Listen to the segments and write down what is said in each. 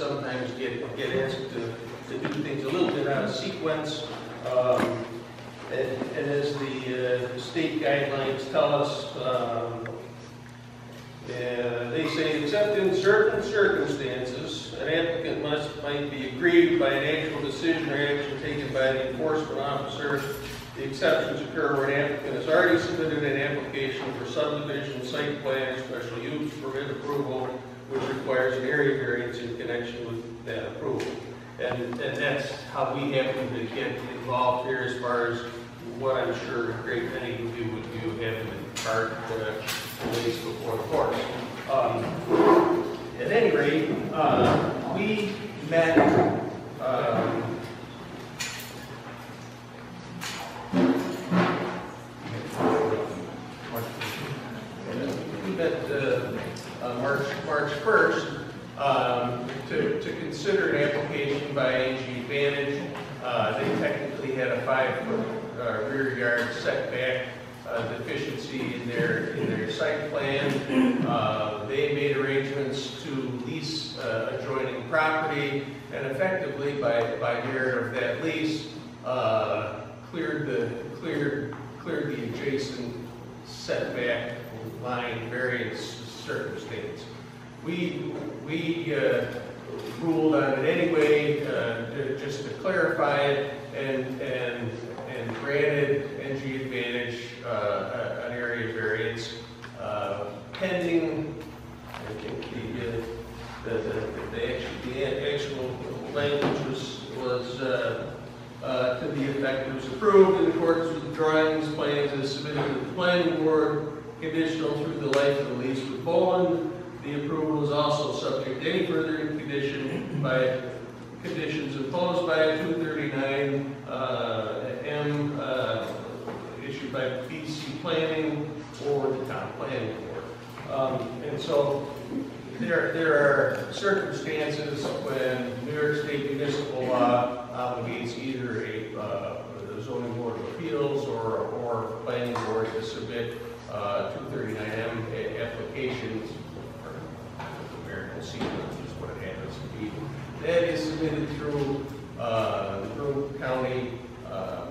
sometimes get, get asked to, to do things a little bit out of sequence. Um, And, and as the uh, state guidelines tell us, um, uh, they say, except in certain circumstances, an applicant must, might be aggrieved by an actual decision or action taken by the enforcement officer. The exceptions occur where an applicant has already submitted an application for subdivision, site plan, special use permit approval, which requires an area variance in connection with that approval. And, and that's how we happen to get involved here as far as what I'm sure a great many of you would do having the cart uh, ways before the horse. Um, At any rate, uh, we met, um, by, by of that lease, uh, cleared the, cleared, cleared the adjacent setback line variance circumstance. We, we uh, ruled on it anyway, uh, to- just to clarify it, and, and, and granted NG Advantage uh, an area variance uh, pending, I think the, the, the, the actual, the actual language was, was uh, uh, to the effect it was approved in accordance with the drawings, plans as submitted to the planning board, conditional through the life of the lease with Boland. The approval is also subject to any further condition by conditions imposed by 239 uh, M uh, issued by BC Planning or the town planning board. Um, And so there, there are circumstances when New York State municipal law obligates either a uh, a zoning board of appeals or, or planning board to submit uh, 239M a- applications, numerical sequence is what it happens to be. That is submitted through uh, the County um, uh,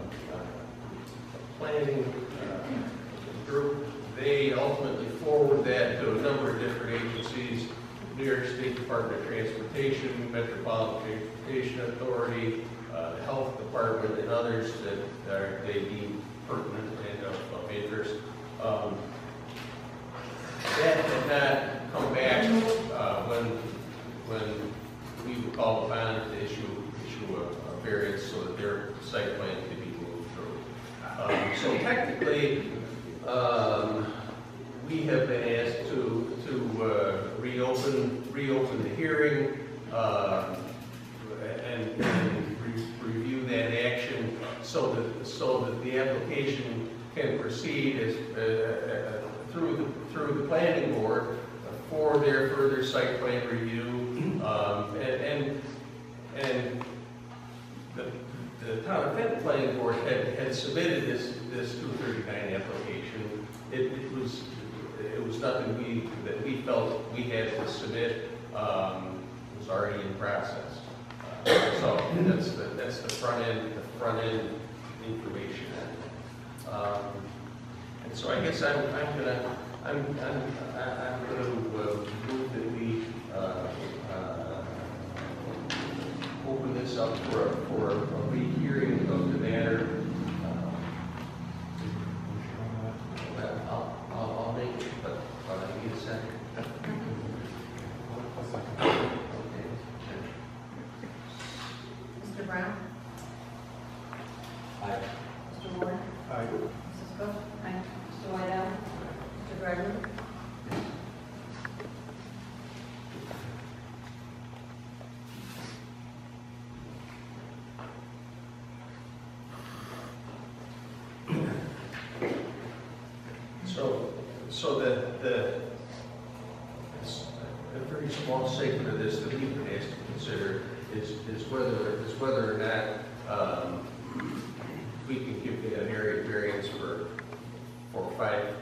Planning uh, Group. They ultimately forward that to a number of different agencies, New York State Department of Transportation, Metropolitan Transportation Authority, uh, Health Department, and others that are, they deem pertinent and of of interest. Um, That did not come back uh, when, when we were called upon to issue, issue a a variance so that their site plan could be moved through. Um, So technically, um, we have been asked to, to uh, reopen, reopen the hearing, um, and, and re- review that action so that, so that the application can proceed as, uh, uh, through the, through the planning board for their further site plan review. Um, and, and, and the, the town of Fenton Planning Board had, had submitted this, this two thirty-nine application. It, it was, it was nothing we, that we felt we had to submit, um, it was already in process. Uh, So that's the, that's the front end, the front end information. Um, And so I guess I'm, I'm gonna, I'm, I'm, I'm gonna uh, move that we, uh, uh, open this up for, for a rehearing of the matter. Uh, I'll, I'll, I'll make it, but, but I need a second. Okay. Mr. Brown? Aye. Mr. Moore? Aye. Mrs. Cook? Aye. Mr. Whitell? Mr. Gregory? so the, the, it's a very small segment of this that we would ask to consider is, is whether, is whether or not, um, we can give an area variance for, for five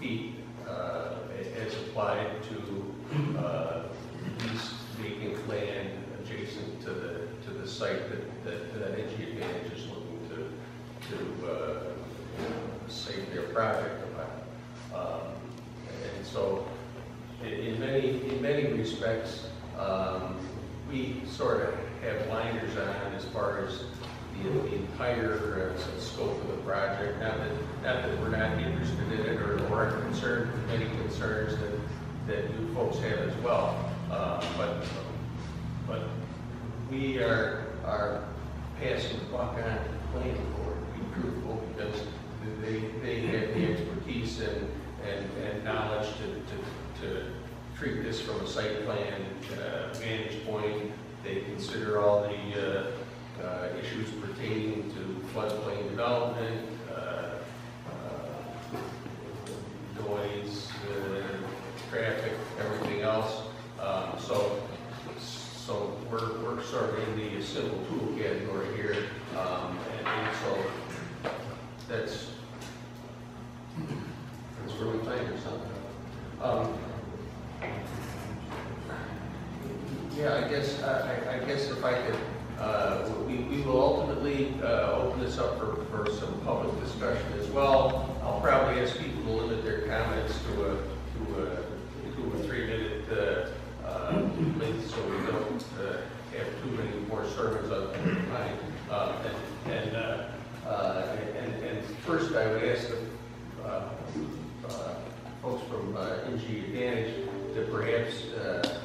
feet, uh, as applied to, uh, these vacant land adjacent to the, to the site that, that, that NG Advantage is looking to, to, uh, save their project about. Um, And so, in, in many, in many respects, um, we sort of have blinders on as far as the, the entire uh, scope of the Not that, not that we're not interested in it or or concerned with many concerns that, that you folks have as well. Uh, But, but we are, are passing the buck on the planning board, to be truthful, because they, they have the expertise and, and, and knowledge to, to, to treat this from a site plan, uh, vantage point. They consider all the, uh, uh, issues pertaining to floodplain development, uh, uh, uh, traffic, everything else. Um, so, so we're, we're sort of in the simple tool category here, um, and, and so that's, that's where we find ourselves. Um, yeah, I guess, I, I- I guess if I could, uh, we, we will ultimately, uh, open this up for, for some public discussion as well. I'll probably ask people to limit their comments to a, to a, to a three-minute, uh, uh, length, so we don't, uh, have too many more sermons on the mind. Uh, and, and, uh, uh, and, and first I would ask the, uh, uh, folks from, uh, NG Advantage to perhaps, uh,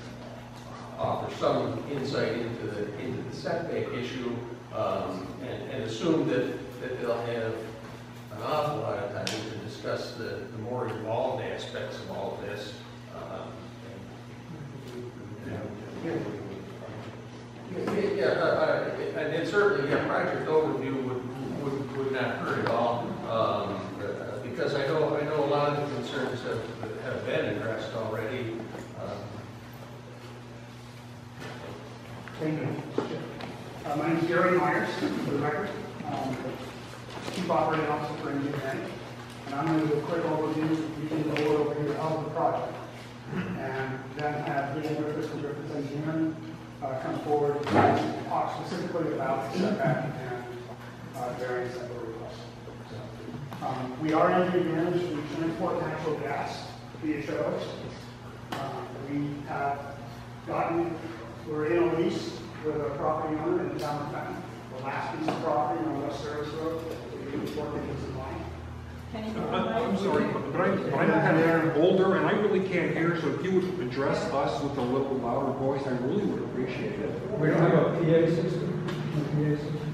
offer some insight into the, into the setback issue, um, and, and assume that, that they'll have an awful lot of time to discuss the, the more involved aspects of all of this. um, and- Yeah, yeah, uh, uh, and and certainly, yeah, project overview would, would, would not hurt at all, um, uh, because I know, I know a lot of the concerns have, have been addressed already. um, Thank you. Uh, My name is Gary Myers, for the record, um, Chief Operating Officer for Indian Bank. And I'm going to do a quick overview, we can go over here of the project. And then have Ian Griffiths from Griffiths Engineering uh, come forward and talk specifically about the setback and uh, variance that we're requesting. So, um, We are the advantage, we transport natural gas via trailers. Uh, We have gotten, we're in a lease with a property owner in the town of Fenton. The last piece of property on West Service Road, we need four acres of land. Can you? Uh, I- I'm sorry, but I'm, but I'm kind of older and I really can't hear, so if you would address us with a little louder voice, I really would appreciate it. We don't have a PA system? No PA system?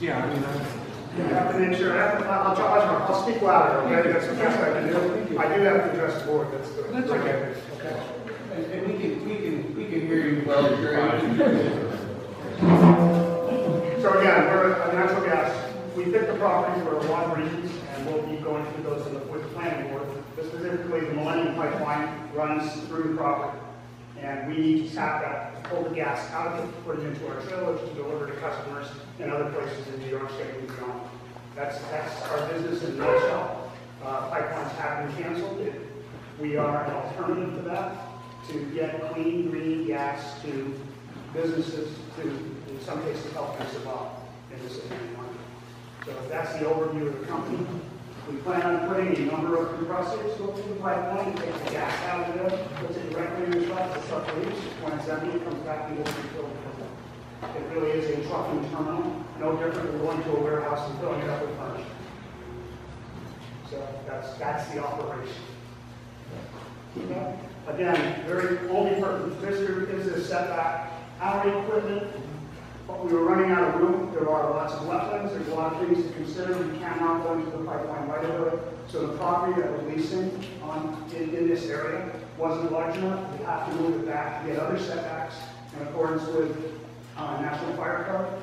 Yeah, I mean, I, You have to make sure, I'll, I'll, try- I'll, I'll speak louder, okay, that's the best I can do. I do have to address the board, that's the. That's okay. Okay. And and we can, we can, you well. So again, we're a natural gas, we picked the property for a lot of reasons, and we'll be going through those in the- with the planning board. But Specifically, the Millennium Pipeline runs through the property, and we need to tap that, pull the gas out of it, put it into our trailers to deliver to customers in other places in New York State and beyond. That's, that's our business in a nutshell. Uh, Pipelines have been canceled, It- we are an alternative to that, to get clean, green gas to businesses to, in some cases, help them survive in this market. So that's the overview of the company. We plan on putting a number of compressors go through the pipeline, take the gas out of there, puts it directly in the truck, the truck leaves, when it's empty, it comes back and goes refilled. It really is a trucking terminal, no different than going to a warehouse and filling it up with furniture. So that's, that's the operation. Again, very only this here is a setback, our equipment, but we were running out of room, there are lots of wetlands, there's a lot of things to consider, we cannot go into the pipeline right away. So the property that we're leasing on, in, in this area wasn't large enough, we have to move it back, to get other setbacks in accordance with, uh, National Fire Code.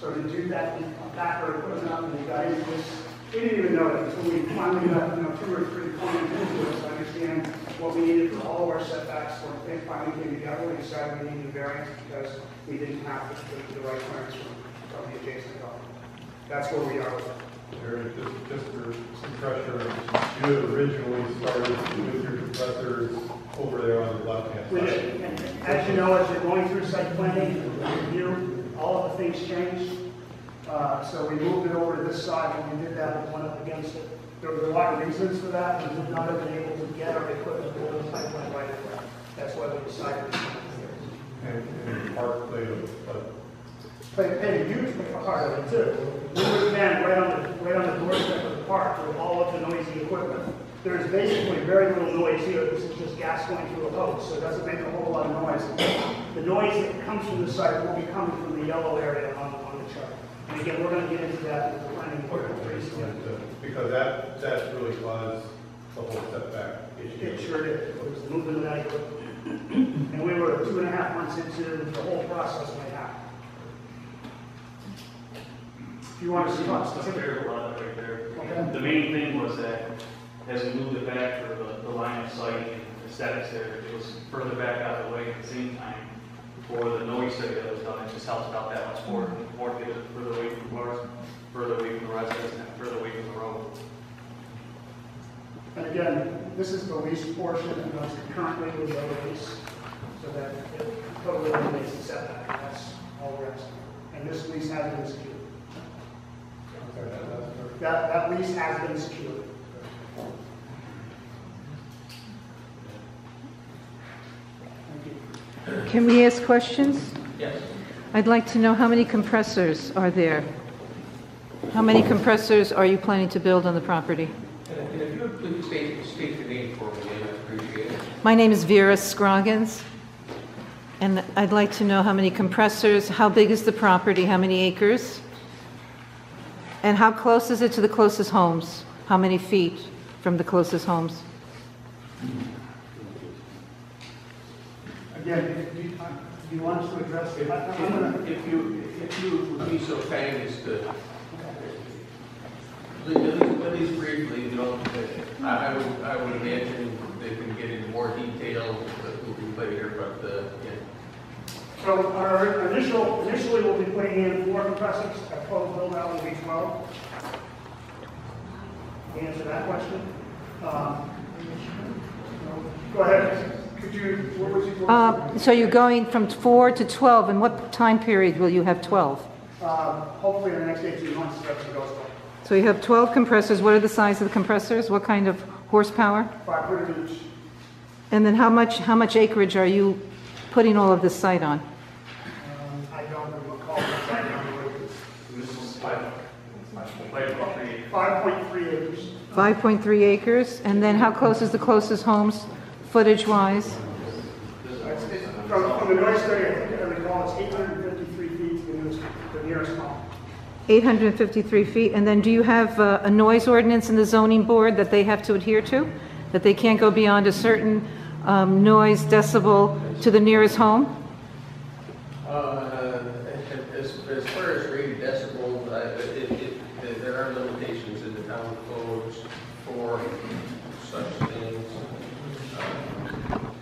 So to do that, we back our equipment up and we got into this We didn't even know it until we finally got, you know, two or three plans into it I understand what we needed for all of our setbacks. When things finally came together, we decided we needed a variance because we didn't have the, the- the right clearance from, from the adjacent property. That's where we are with it. Eric, just, just for some pressure, you had originally started with your compressors over there on the left-hand We side. did. And As you know, as you're going through site planning and review, all of the things changed. Uh, So we moved it over to this side, and we did that with one up against it. There were a lot of reasons for that, we would not have been able to get our equipment to the pipeline right away. That's why we decided to come here. And, and the park played a, Played, played a huge part of it too. We were then right on the, right on the doorstep of the park with all of the noisy equipment. There's basically very little noise here, this is just gas going through a hose, so it doesn't make a whole lot of noise. The noise that comes from the site will be coming from the yellow area on, on the chart. And again, we're gonna get into that with the planning board pretty soon. Uh, because that, that really caused the whole setback issue. It sure did, it was the movement of that. And we were two and a half months into the whole process when it happened. If you want to see That's a specific. fair lot right there. Okay. The main thing was that as we moved it back for the, the line of sight and aesthetics there, it was further back out of the way at the same time for the noise study that was done, it just helped out that much more, more to get it further away from cars, further away from the residents, and further away from the road. And again, this is the lease portion, and that's currently with the lease, so that it totally eliminates the setback, and that's all we're asking. And this lease has been secured. That- That, that lease has been secured. Can we ask questions? Yes. I'd like to know how many compressors are there? How many compressors are you planning to build on the property? And and if you would please state, state your name for me, I appreciate it. My name is Vera Scroggins, and I'd like to know how many compressors, how big is the property, how many acres? And how close is it to the closest homes? How many feet from the closest homes? Again, do you, do you want us to address, I- I'm gonna, If you, if you would be so kind as to, at least, briefly, you know, I, I would, I would imagine they can get into more detail a little bit later, but, uh, yeah. So our initial, initially we'll be putting in four compressors, at total build out will be 12. Answer that question. Um, Go ahead. Could you, what was your? Uh, So you're going from four to 12, and what time period will you have 12? Uh, Hopefully in the next 18 months, if everything goes well. So you have 12 compressors, what are the size of the compressors? What kind of horsepower? 500 each. And then how much, how much acreage are you putting all of this site on? Um, I don't recall the exact number. This is five, five, about three 5.3 acres. 5.3 acres, and then how close is the closest homes, footage-wise? From from the north study, I think I recall it's 853 feet to the nearest, the nearest home. 853 feet, and then do you have uh, a noise ordinance in the zoning board that they have to adhere to? That they can't go beyond a certain um, noise decibel to the nearest home? Uh, As, as far as rated decibels, I- it, it, there are limitations in the town codes for such things. Um,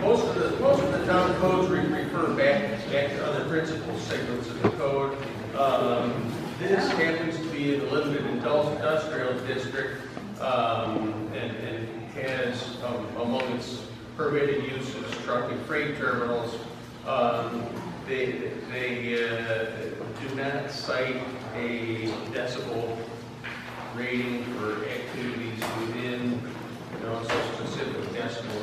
Most of the, most of the town codes re- refer back, back to other principal segments of the code. Um, This happens to be in the limited indul- industrial district, um, and, and has um, among its permitted uses truck and freight terminals. Um, They, they uh, do not cite a decibel rating for activities within, you know, so specific decibel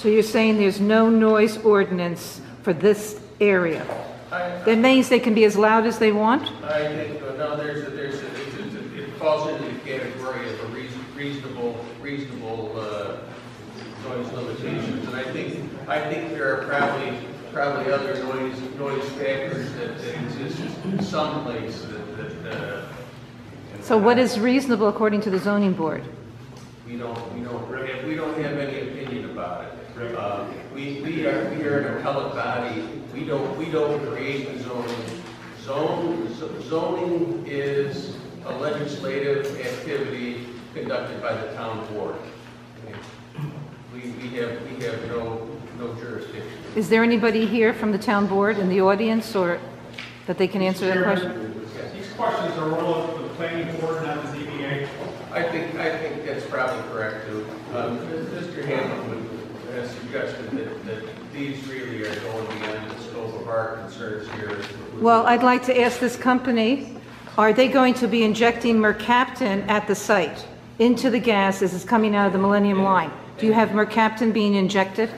So you're saying there's no noise ordinance for this area? That means they can be as loud as they want? I think, no, there's, a- there's, a- it's, it's, a- it falls into the category of a reason- reasonable, reasonable, uh, noise limitations. And I think, I think there are probably, probably other noise, noise factors that, that exist someplace that, that, uh. So what is reasonable according to the zoning board? We don't, we don't, we don't have any opinion about it. Uh, We, we are, we are an appellate body, we don't, we don't create the zoning. Zone, zoning is a legislative activity conducted by the town board. We, we have, we have no, no jurisdiction. Is there anybody here from the town board in the audience, or that they can answer that question? These questions are all of the planning board, not the ZBA. I think, I think that's probably correct too. Um, Mr. Hamlin suggested that, that these really are going beyond the scope of our concerns here. Well, I'd like to ask this company, are they going to be injecting mercaptan at the site into the gas as it's coming out of the Millennium Line? Do you have mercaptan being injected?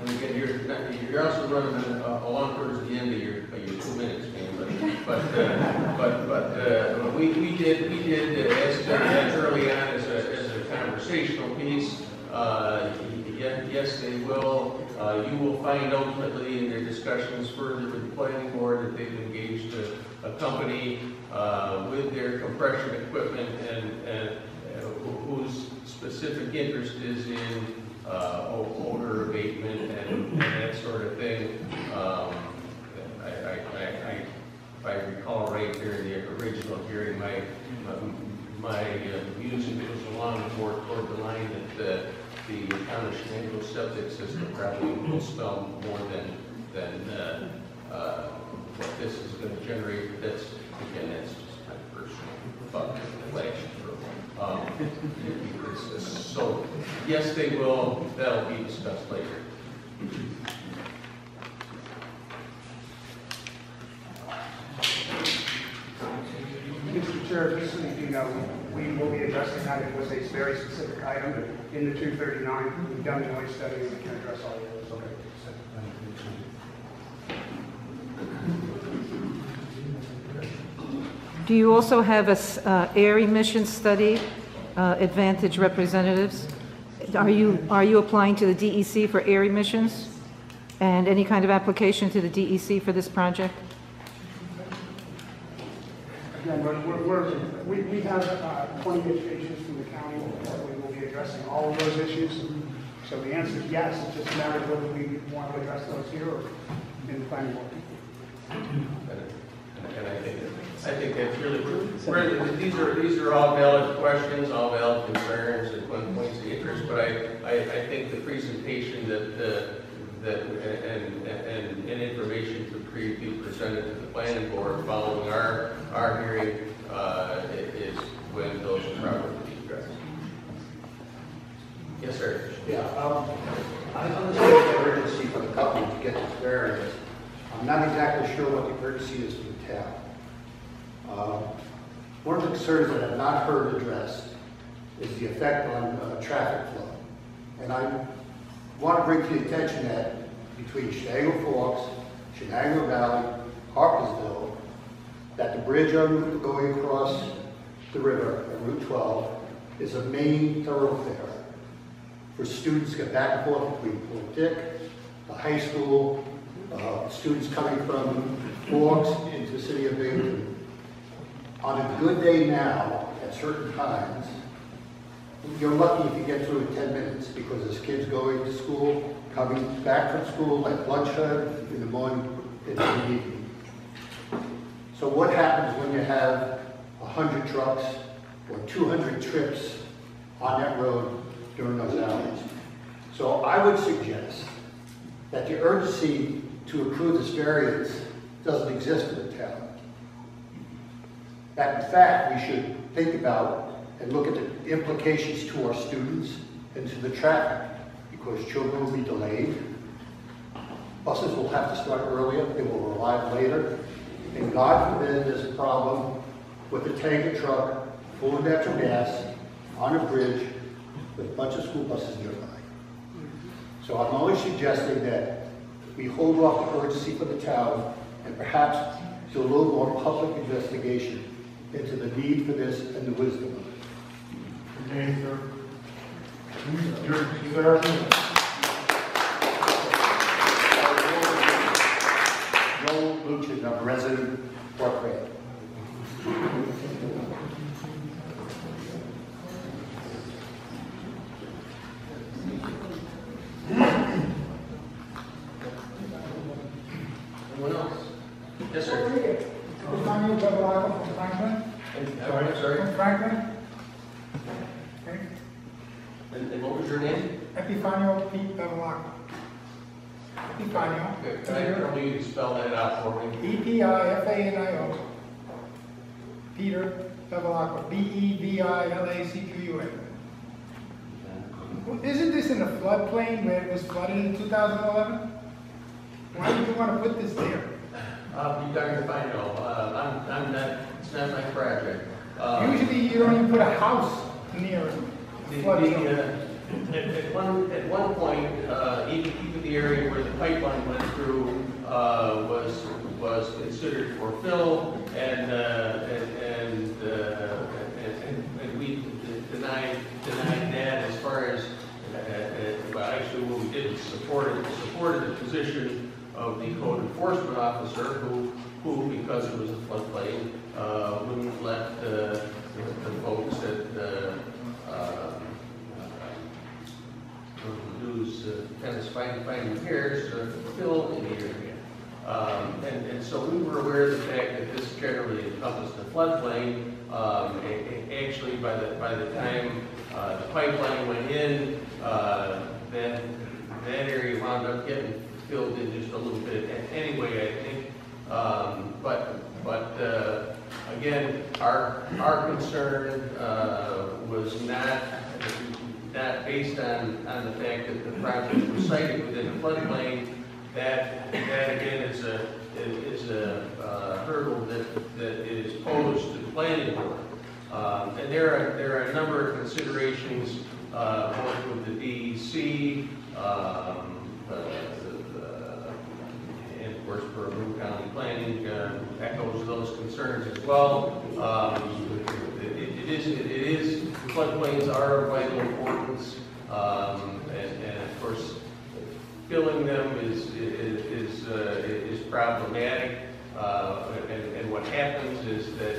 And again, you're, you're also running uh, along towards the end of your, your two minutes, man, but, but, uh, but, but, uh, we, we did, we did, uh, as, as early on as a, as a conversational piece, uh, yes, they will, uh, you will find ultimately in their discussions further with the planning board that they've engaged a, a company, uh, with their compression equipment and, and uh, whose specific interest is in, uh, odor abatement and, and that sort of thing. Um, I, I, I, if I recall right there in the original hearing, my, my, my uh, music was along more toward the line that, uh, the town of septic system probably will smell more than, than, uh, uh, what this is gonna generate, but that's, again, that's just my personal thought, flash. Um, it's- it's- So, yes, they will, that'll be discussed later. Mr. Chair, just so you know, we will be addressing that. It was a very specific item in the 239. We've done a noise study, and we can address all of those. Do you also have a s- uh, air emission study, uh, Advantage representatives? Are you, are you applying to the DEC for air emissions? And any kind of application to the DEC for this project? Again, we're, we're- we're, we, we have uh, 20 issues from the county. We will be addressing all of those issues. So the answer is yes. It's just a matter of whether we want to address those here or in the planning board. And I think, I think that's really, really, these are, these are all valid questions, all valid concerns and points of interest, but I, I, I think the presentation that, uh, that, and, and, and information to pre, be presented to the planning board following our, our hearing, uh, is when those addressed. Yes, sir. Yeah, um, I understand the urgency for the company to get this variance. I'm not exactly sure what the urgency is for the town. Um, One of the concerns that I've not heard addressed is the effect on uh, traffic flow. And I want to bring to the attention that between Chenango Forks, Chenango Valley, Harpersville, that the bridge going across the river on Route 12 is a main thoroughfare for students to get back and forth between Port Dick, the high school, uh, students coming from Forks into the city of Binghamton. On a good day now, at certain times, you're lucky if you get through in 10 minutes because there's kids going to school, coming back from school at lunchtime, in the morning, in the evening. So what happens when you have 100 trucks or 200 trips on that road during those hours? So I would suggest that the urgency to approve this variance doesn't exist in the town. That in fact, we should think about and look at the implications to our students and to the traffic, because children will be delayed. Buses will have to start earlier, they will arrive later, and God forbid there's a problem with a tanker truck full of natural gas on a bridge with a bunch of school buses nearby. So I'm always suggesting that we hold off the urgency for the town and perhaps do a little more public investigation into the need for this and the wisdom of it. Name, sir? Your, sir? Joel Lucci, I'm a resident of Port Crane. Anyone else? Yes, sir. Emmanuel Bevilacqua from Franklin. Sorry, sorry. From Franklin. Okay. And and what was your name? Epifanio Pete Bevilacqua. Epifanio. Can I trouble you to spell that out for me? E P I F A N I O. Peter Bevilacqua, B E V I L A C Q U A. Isn't this in a floodplain where it was flooded in 2011? Why would you want to put this there? Uh, you darned if I know. Uh, I'm, I'm not, it's not my project. Um, Usually you don't even put a house near The, flood the, zone. uh, at, at one, at one point, uh, even, even the area where the pipeline went through, uh, was, was considered for fill, and, uh, and, and, uh, and, and- and we denied, denied that as far as, uh, uh, well, actually, what we did was supported, supported the position of the code enforcement officer, who, who, because it was a floodplain, uh, wouldn't let, uh, the the folks that, uh, uh, who's kind of find, find repairs, uh, fill in the area. Um, and, and so we were aware of the fact that this generally encompassed the floodplain. Um, actually, by the, by the time, uh, the pipeline went in, uh, that, that area wound up getting filled in just a little bit anyway, I think. Um, but, but, uh, again, our, our concern, uh, was not, not based on, on the fact that the project was sited within a floodplain. That, that again is a, is a uh, hurdle that, that is posed to the planning board. Um, and there are, there are a number of considerations, uh, both with the DEC, um, the, the, and of course, for Broome County Planning, uh, echoes those concerns as well. Um, it, it is, it is, floodplains are of vital importance, um, and, and of course, filling them is, is, is, uh, is problematic. Uh, and, and what happens is that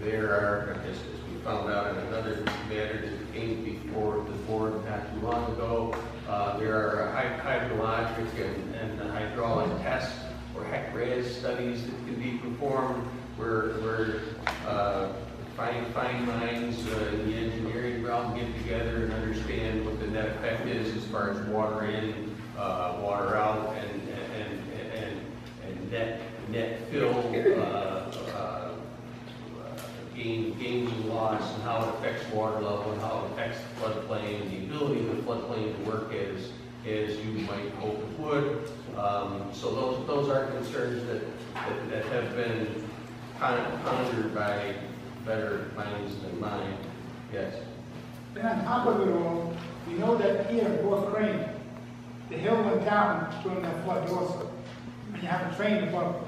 there are, as as we found out in another matter that came before the board not too long ago, uh, there are hy- hydrologic and, and hydraulic tests HEC-RAS studies that can be performed where, where, uh, fine, fine minds uh, in the engineering realm get together and understand what the net effect is as far as water in, uh, water out, and, and, and, and net, net fill, uh, uh, gain, gains and loss, and how it affects water level, and how it affects the floodplain, the ability of the floodplain to work as, as you might hope it would. Um, so those, those are concerns that, that, that have been pon- pondered by better minds than mine. Yes. And on top of it all, we know that here at North Crane, the hill went down during that flood also. And you have a train above. it.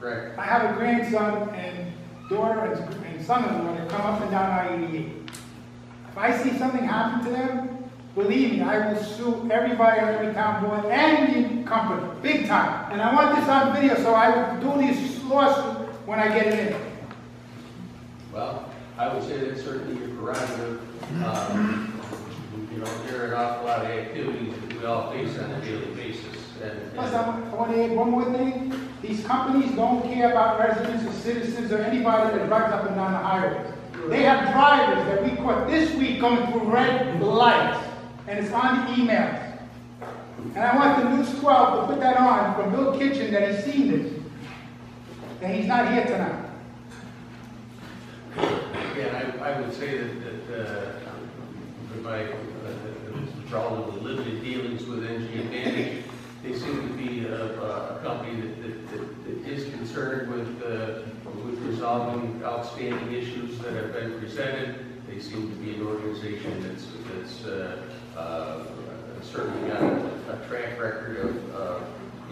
Correct. I have a grandson and daughter and and son-in-law that come up and down I-88. If I see something happen to them, believe me, I will sue everybody on every town board and the company, big time. And I want this on video, so I will do these lawsuits when I get in. Well, I would say that's certainly your prerogative. Um, You know, there are an awful lot of activities that we all face on a daily basis. and- Plus, I want I want to add one more thing. These companies don't care about residents or citizens or anybody that drives up and down the highways. They have drivers that we caught this week going through red lights, and it's on the emails. And I want the News 12 to put that on from Bill Kitchen that he's seen this. And he's not here tonight. Again, I, I would say that, that, uh, with my, uh, relatively limited dealings with NG Advantage, they seem to be a, a company that, that, that- that is concerned with, uh, with resolving outstanding issues that have been presented. They seem to be an organization that's, that's, uh, uh, certainly got a track record of uh,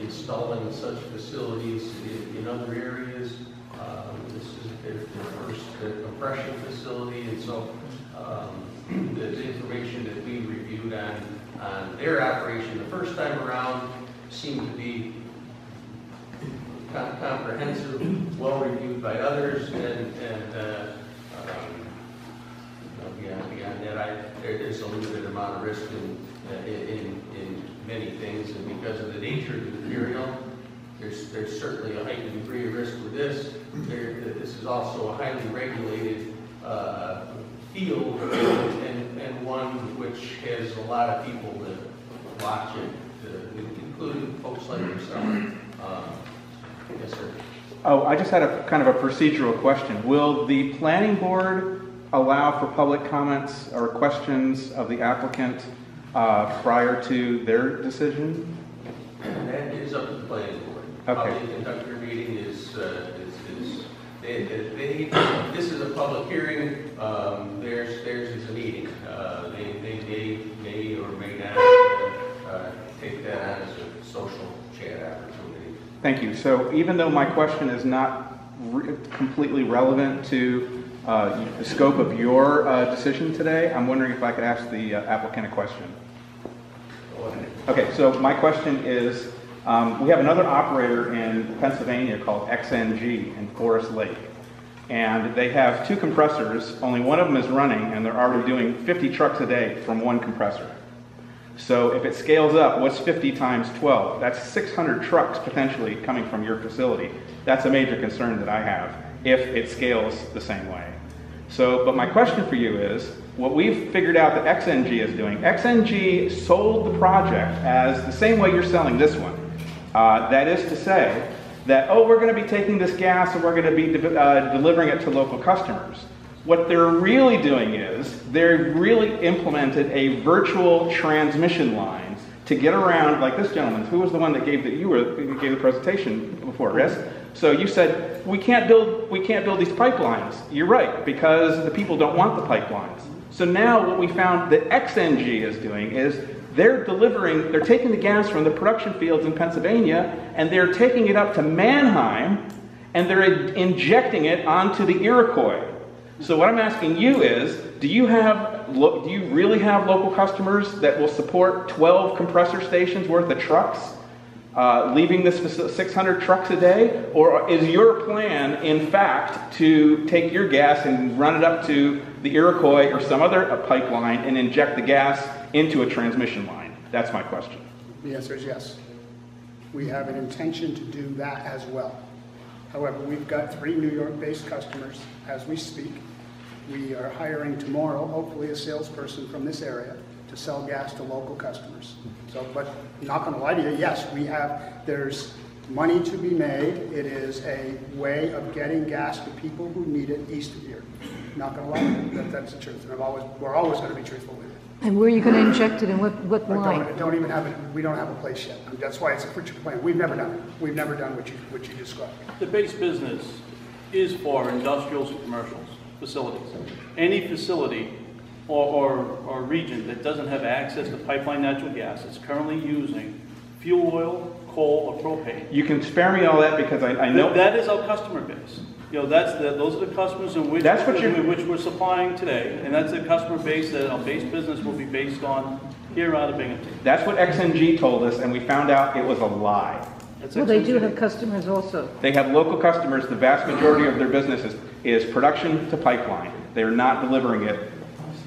installing such facilities in, in other areas. Um, This is their first uh, compression facility, and so um, the the information that we reviewed on, on their operation the first time around seemed to be comprehensive, well-reviewed by others, and, and, uh, um, beyond, beyond that, I, there is a limited amount of risk in, uh, in, in many things, and because of the nature of the material, there's, there's certainly a heightened degree of risk with this. There, this is also a highly regulated, uh, field, and, and- and one which has a lot of people that watch it, uh, including folks like yourself. Um, Yes, sir. Oh, I just had a kind of a procedural question. Will the planning board allow for public comments or questions of the applicant uh, prior to their decision? That is up to the planning board. How Okay. they conduct their meeting is, uh, is, is, they, they, this is a public hearing, um, theirs, theirs is a meeting. Uh, They, they may, may or may not uh, take that on as a social chat opportunity. Thank you. So even though my question is not re- completely relevant to uh, the scope of your uh, decision today, I'm wondering if I could ask the uh, applicant a question. Okay, so my question is, um, we have another operator in Pennsylvania called XNG in Forest Lake. And they have two compressors, only one of them is running, and they're already doing 50 trucks a day from one compressor. So if it scales up, what's 50 times 12? That's 600 trucks potentially coming from your facility. That's a major concern that I have if it scales the same way. So, but my question for you is, what we've figured out that XNG is doing, XNG sold the project as the same way you're selling this one. Uh, that is to say, that, oh, we're going to be taking this gas and we're going to be de- uh, delivering it to local customers. What they're really doing is they're really implemented a virtual transmission line to get around, like this gentleman, who was the one that gave the, you were, gave the presentation before, yes? So you said, we can't build, we can't build these pipelines. You're right, because the people don't want the pipelines. So now what we found that XNG is doing is they're delivering, they're taking the gas from the production fields in Pennsylvania and they're taking it up to Mannheim and they're injecting it onto the Iroquois. So what I'm asking you is, do you have, do you really have local customers that will support 12 compressor stations worth of trucks, uh, leaving this 600 trucks a day? Or is your plan, in fact, to take your gas and run it up to the Iroquois or some other uh, pipeline and inject the gas into a transmission line? That's my question. The answer is yes. We have an intention to do that as well. However, we've got three New York-based customers as we speak. We are hiring tomorrow, hopefully, a salesperson from this area to sell gas to local customers. So, but I'm not gonna lie to you, yes, we have, there's money to be made. It is a way of getting gas to people who need it east of here. Not gonna lie, to that, that's the truth. And I've always, we're always gonna be truthful with it. And where are you going to inject it and what, what I don't, I line? don't even have it, we don't have a place yet. And That's why it's a future plan. We've never done it. We've never done what you, what you described. The base business is for industrials and commercials, facilities. Any facility or, or, or region that doesn't have access to pipeline natural gas is currently using fuel oil, coal, or propane. You can spare me all that because I, I know. That is our customer base. You know, that's the, those are the customers in which, That's what you're- in which we're supplying today. And that's the customer base that our base business will be based on here out of Binghamton. That's what XNG told us, and we found out it was a lie. That's Well, they do have customers also. They have local customers. The vast majority of their business is, is production to pipeline. They're not delivering it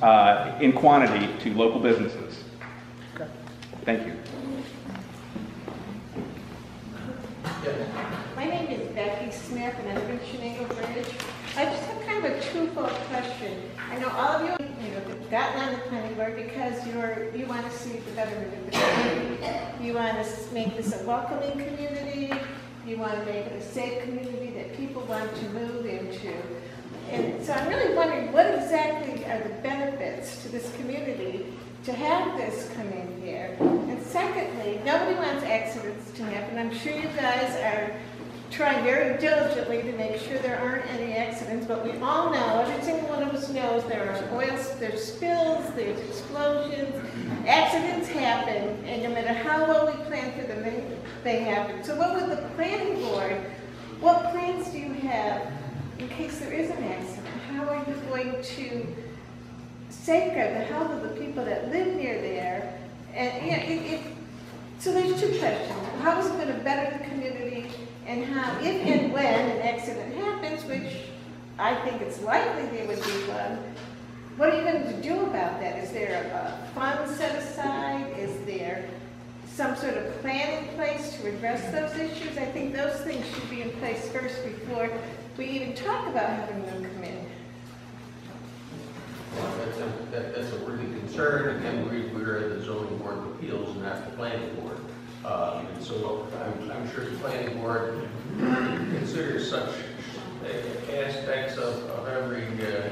uh, in quantity to local businesses. Okay. Thank you. My name is Becky Smith, and I live in Chenango Bridge. I just have kind of a twofold question. I know all of you, you know, have gotten on the planning board because you're, you want to see the betterment of the community. You want to make this a welcoming community. You want to make it a safe community that people want to move into. And so I'm really wondering, what exactly are the benefits to this community to have this come in here? And secondly, nobody wants accidents to happen. I'm sure you guys are trying very diligently to make sure there aren't any accidents, but we all know, every single one of us knows there are oil, there's spills, there's explosions, accidents happen, and no matter how well we plan for them, they, they happen. So what would the planning board, what plans do you have in case there is an accident? How are you going to safeguard the health of the people that live near there? And, it, it, so there's two questions. How is it going to better the community? And how, if and when an accident happens, which I think it's likely there would be one, what are you going to do about that? Is there a fund set aside? Is there some sort of plan in place to address those issues? I think those things should be in place first before we even talk about having them come in. Well, That's a, that, that's a worthy concern, again, we, we're at the zoning board of appeals, not the planning board. Um, and so I'm, I'm sure the planning board considers such aspects of, of every, uh,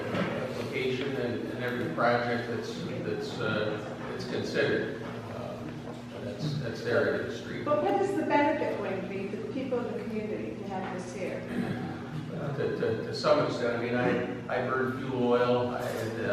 application and, and every project that's, that's, uh, that's considered. Um, That's, that's their end of the street. But what is the benefit going to be to the people in the community to have this here? Uh, To, to, to some extent, I mean, I, I burn fuel oil, I,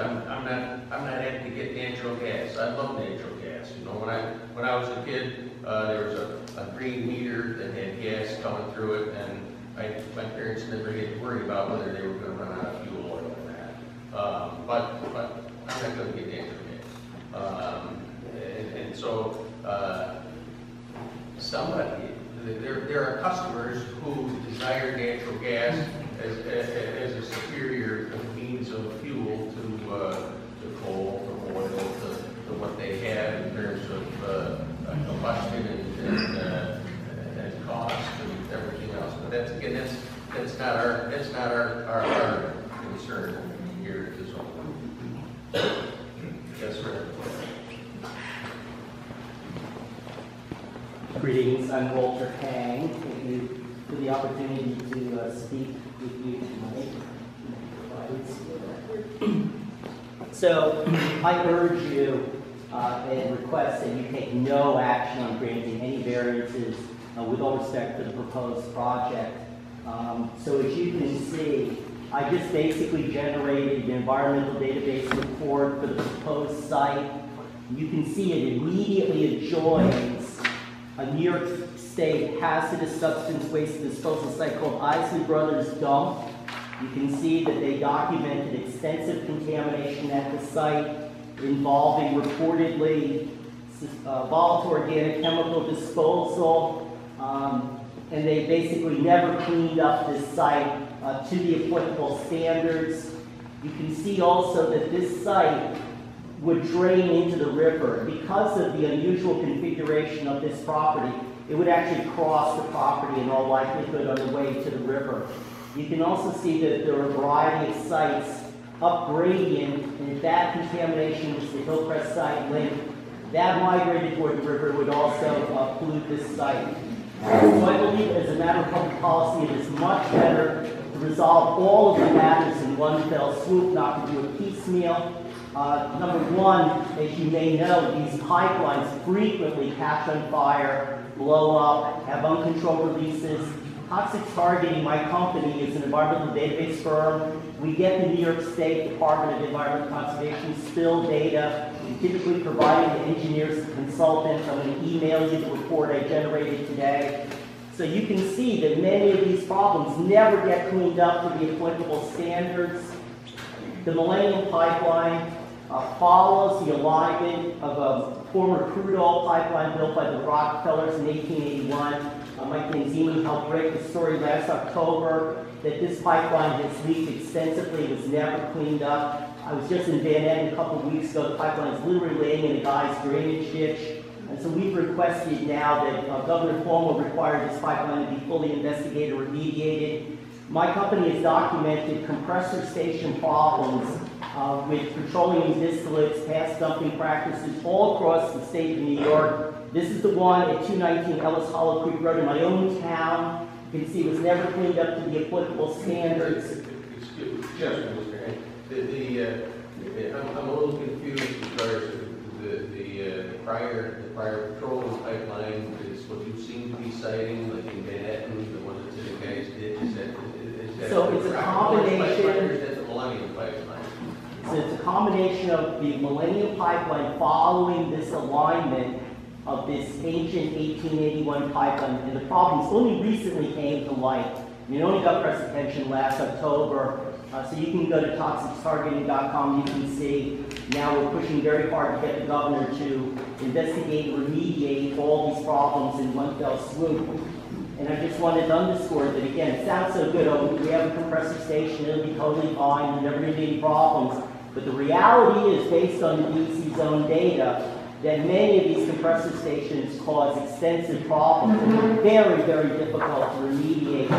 I'm, I'm not, I'm not happy to get natural gas, I love natural gas, you know, when I, when I was a kid, uh, there was a, a green meter that had gas coming through it, and I, my parents never had to worry about whether they were gonna run out of fuel oil or not. Um, but, but I'm not gonna get natural gas. Um, and, and so, uh, somebody, there, there are customers who desire natural gas as, as, as a superior means of fuel to, uh, to coal, to oil, to, to what they have in terms of, uh, combustion and, and, uh, and cost and everything else. But that's, again, that's, that's not our, that's not our, our, our concern here at this one. Yes, sir. Greetings, I'm Walter Hang. Thank you for the opportunity to uh, speak with you tonight. So I urge you uh, and request that you take no action on granting any variances uh, with all respect to the proposed project. Um, So as you can see, I just basically generated the environmental database report for the proposed site. You can see it immediately adjoins a New York State hazardous substance waste disposal site called Isley Brothers Dump. You can see that they documented extensive contamination at the site involving reportedly uh, volatile organic chemical disposal. Um, and they basically never cleaned up this site uh, to the applicable standards. You can see also that this site would drain into the river. Because of the unusual configuration of this property, it would actually cross the property in all likelihood on the way to the river. You can also see that there are a variety of sites up gradient, and if that contamination, which the Hillcrest site linked, that migrated toward the river would also uh, pollute this site. So I believe as a matter of public policy, it is much better to resolve all of the matters in one fell swoop, not to do a piecemeal. Uh, number one, as you may know, these pipelines frequently catch on fire, blow up, have uncontrolled releases. Toxic Targeting, my company, is an environmental database firm. We get the New York State Department of Environmental Conservation spill data. Typically provide it to engineers and consultants. I'm going to email you the report I generated today. So you can see that many of these problems never get cleaned up to the applicable standards. The Millennium Pipeline uh, follows the alignment of a former crude oil pipeline built by the Rockefellers in 1881. Uh, Mike Manzini helped break the story last October that this pipeline has leaked extensively, was never cleaned up. I was just in Van a couple of weeks ago, the pipeline is literally laying in a guy's drainage ditch. And so we've requested now that uh, Governor Cuomo require this pipeline to be fully investigated, remediated. My company has documented compressor station problems uh, with petroleum distillates, past dumping practices all across the state of New York. This is the one at 219 Ellis Hollow Creek Road in my own town. You can see it was never cleaned up to the applicable standards. Excuse, yes, Mr. The, the, uh, I'm, I'm a little confused as far as the, the, uh, prior, the prior petroleum pipeline is what you seem to be citing, So it's a combination. So it's a combination of the millennium pipeline following this alignment of this ancient 1881 pipeline, and the problems only recently came to light. It only got press attention last October. Uh, so you can go to toxictargeting.com. You can see now we're pushing very hard to get the governor to investigate, remediate all these problems in one fell swoop. And I just wanted to underscore that, again, it sounds so good, oh, we have a compressor station, it'll be totally fine, there's never gonna be any problems. But the reality is, based on the DEC's own data, that many of these compressor stations cause extensive problems, and they're very, very difficult to remediate.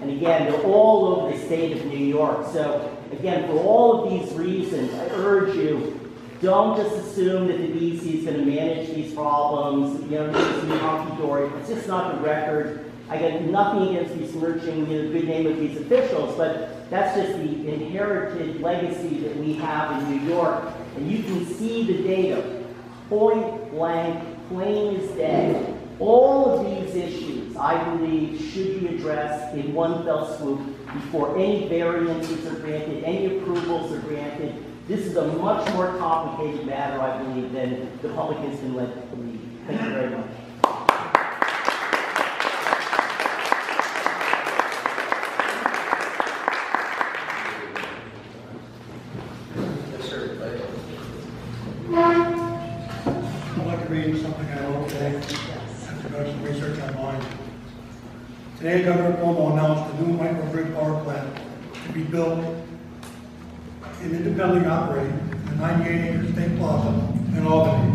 And again, they're all over the state of New York. So, again, for all of these reasons, I urge you, don't just assume that the DC is going to manage these problems, you know, going to be hunky-dory. It's just not the record. I got nothing against besmirching the good name of these officials, but that's just the inherited legacy that we have in New York. And you can see the data, point blank, plain as day. All of these issues, I believe, should be addressed in one fell swoop before any variances are granted, any approvals are granted. This is a much more complicated matter, I believe, than the public has been led to believe. Thank you very much. Today, Governor Cuomo announced a new microgrid power plant to be built and independently operating in the 98 acre state plaza in Albany.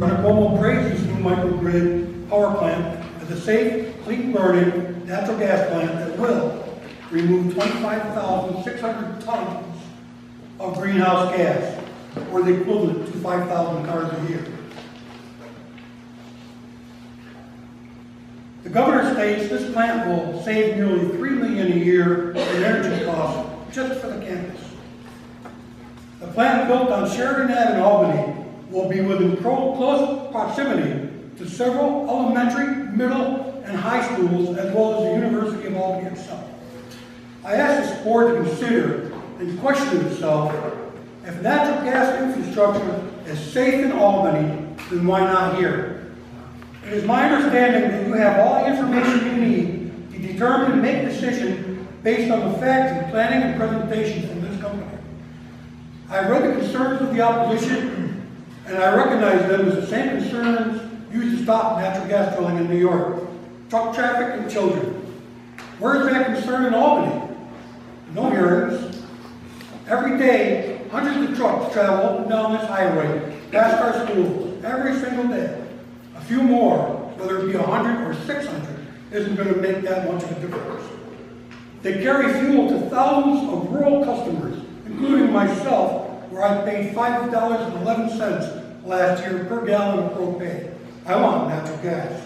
Governor Cuomo praised this new microgrid power plant as a safe, clean burning natural gas plant that will remove 25,600 tons of greenhouse gas, or the equivalent to 5,000 cars a year. The governor states this plant will save nearly 3 million a year in energy costs just for the campus. The plant built on Sheridan Ave in Albany will be within close proximity to several elementary, middle, and high schools, as well as the University of Albany itself. I ask this board to consider and question itself, if natural gas infrastructure is safe in Albany, then why not here? It is my understanding that you have all the information you need to determine and make a decision based on the facts and planning and presentation from this company. I read the concerns of the opposition, and I recognize them as the same concerns used to stop natural gas drilling in New York. Truck traffic and children. Where is that concern in Albany? No hearings. Every day, hundreds of trucks travel up and down this highway, past our schools, every single day. Few more, whether it be hundred or six hundred, isn't gonna make that much of a difference. They carry fuel to thousands of rural customers, including myself, where I paid five dollars and eleven cents last year per gallon of propane. I want natural gas.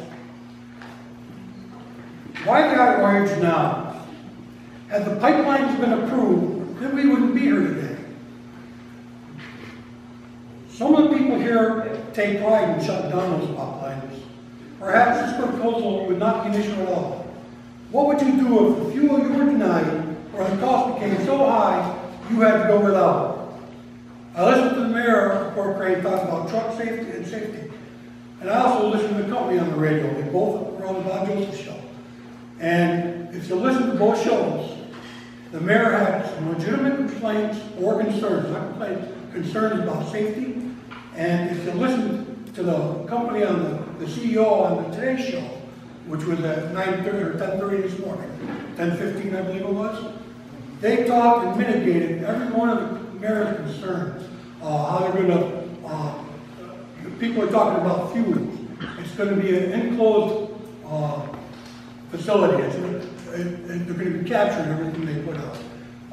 Why the outrage now? Had the pipelines been approved, then we wouldn't be here today. Some of the people here take pride in shutting down those pipelines. Perhaps this proposal would not be an issue at all. What would you do if the fuel you were denied or the cost became so high you had to go without? I listened to the mayor of Port Crane talk about truck safety and safety. And I also listened to the company on the radio. They both were on the Bob Joseph show. And if you listen to both shows, the mayor had some legitimate complaints or concerns, not complaints, concerns about safety. And if you listen to the company on the, the CEO on the Today Show, which was at nine thirty or ten thirty this morning, ten fifteen, I believe it was, they talked and mitigated every one of the mayor's concerns. Uh, how they're gonna, uh, people are talking about fuels. It's gonna be an enclosed, uh, facility. It's, it, it, they're gonna be capturing everything they put out.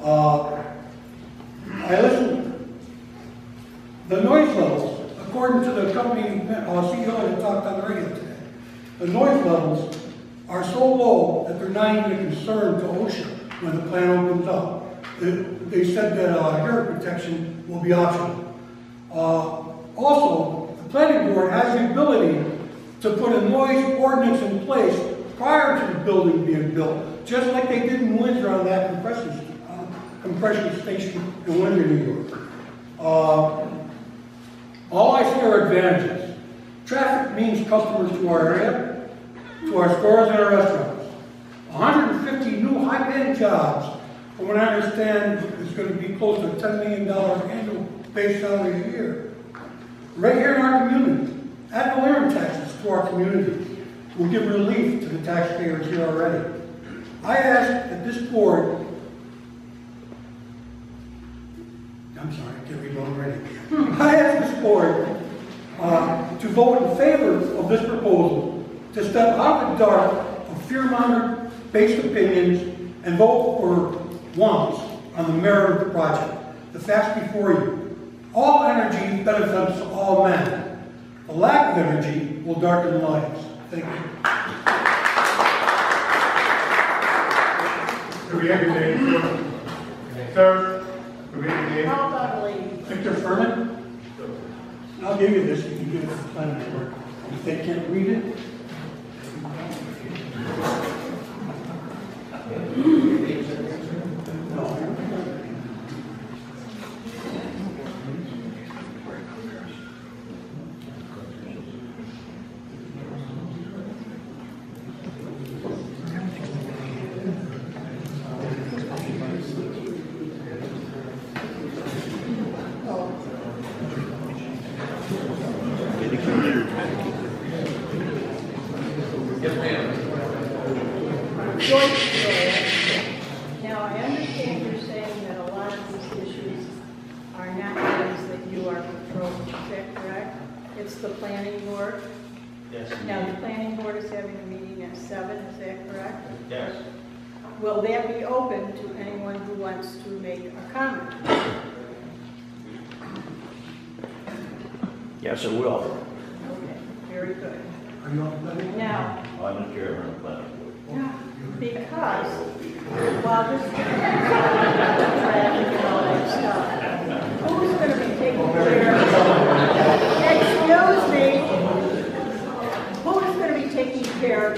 Uh, I listened, the noise levels, according to the company, uh, CEO that talked on the radio today, the noise levels are so low that they're not even a concern to OSHA when the plant opens up. They, they said that, uh, hearing protection will be optional. Uh, also, the planning board has the ability to put a noise ordinance in place prior to the building being built, just like they did in Windsor on that compressor, uh, compression station in Windsor, New York. Uh, All I see are advantages. Traffic means customers to our area, to our stores and our restaurants. 150 new high-paying jobs, from what I understand, is going to be close to $10 million annual base salary a year. Right here in our community, ad valorem taxes to our community will give relief to the taxpayers here already. I ask that this board, I'm sorry, read what I'm reading. I ask this board uh, to vote in favor of this proposal, to step out of the dark of fear-monger-based opinions and vote for once on the merit of the project. The facts before you. All energy benefits all men. The lack of energy will darken lives. Thank you. Do we have name? How about Lee? Victor Furman? I'll give you this, you can give it to the planning board. If they can't read it, Yes, ma'am. Joyce Joy. Now, I understand you're saying that a lot of these issues are not things that you are controlling, is that correct? It's the planning board? Yes. Now, the planning board is having a meeting at seven, is that correct? Yes. Will that be open to anyone who wants to make a comment? Yes, it will. Okay, very good. are you on the planning? Now, I'm the chairman of the planning board. because, while this traffic and all that stuff, who's gonna be taking care of? Excuse me, who's gonna be taking care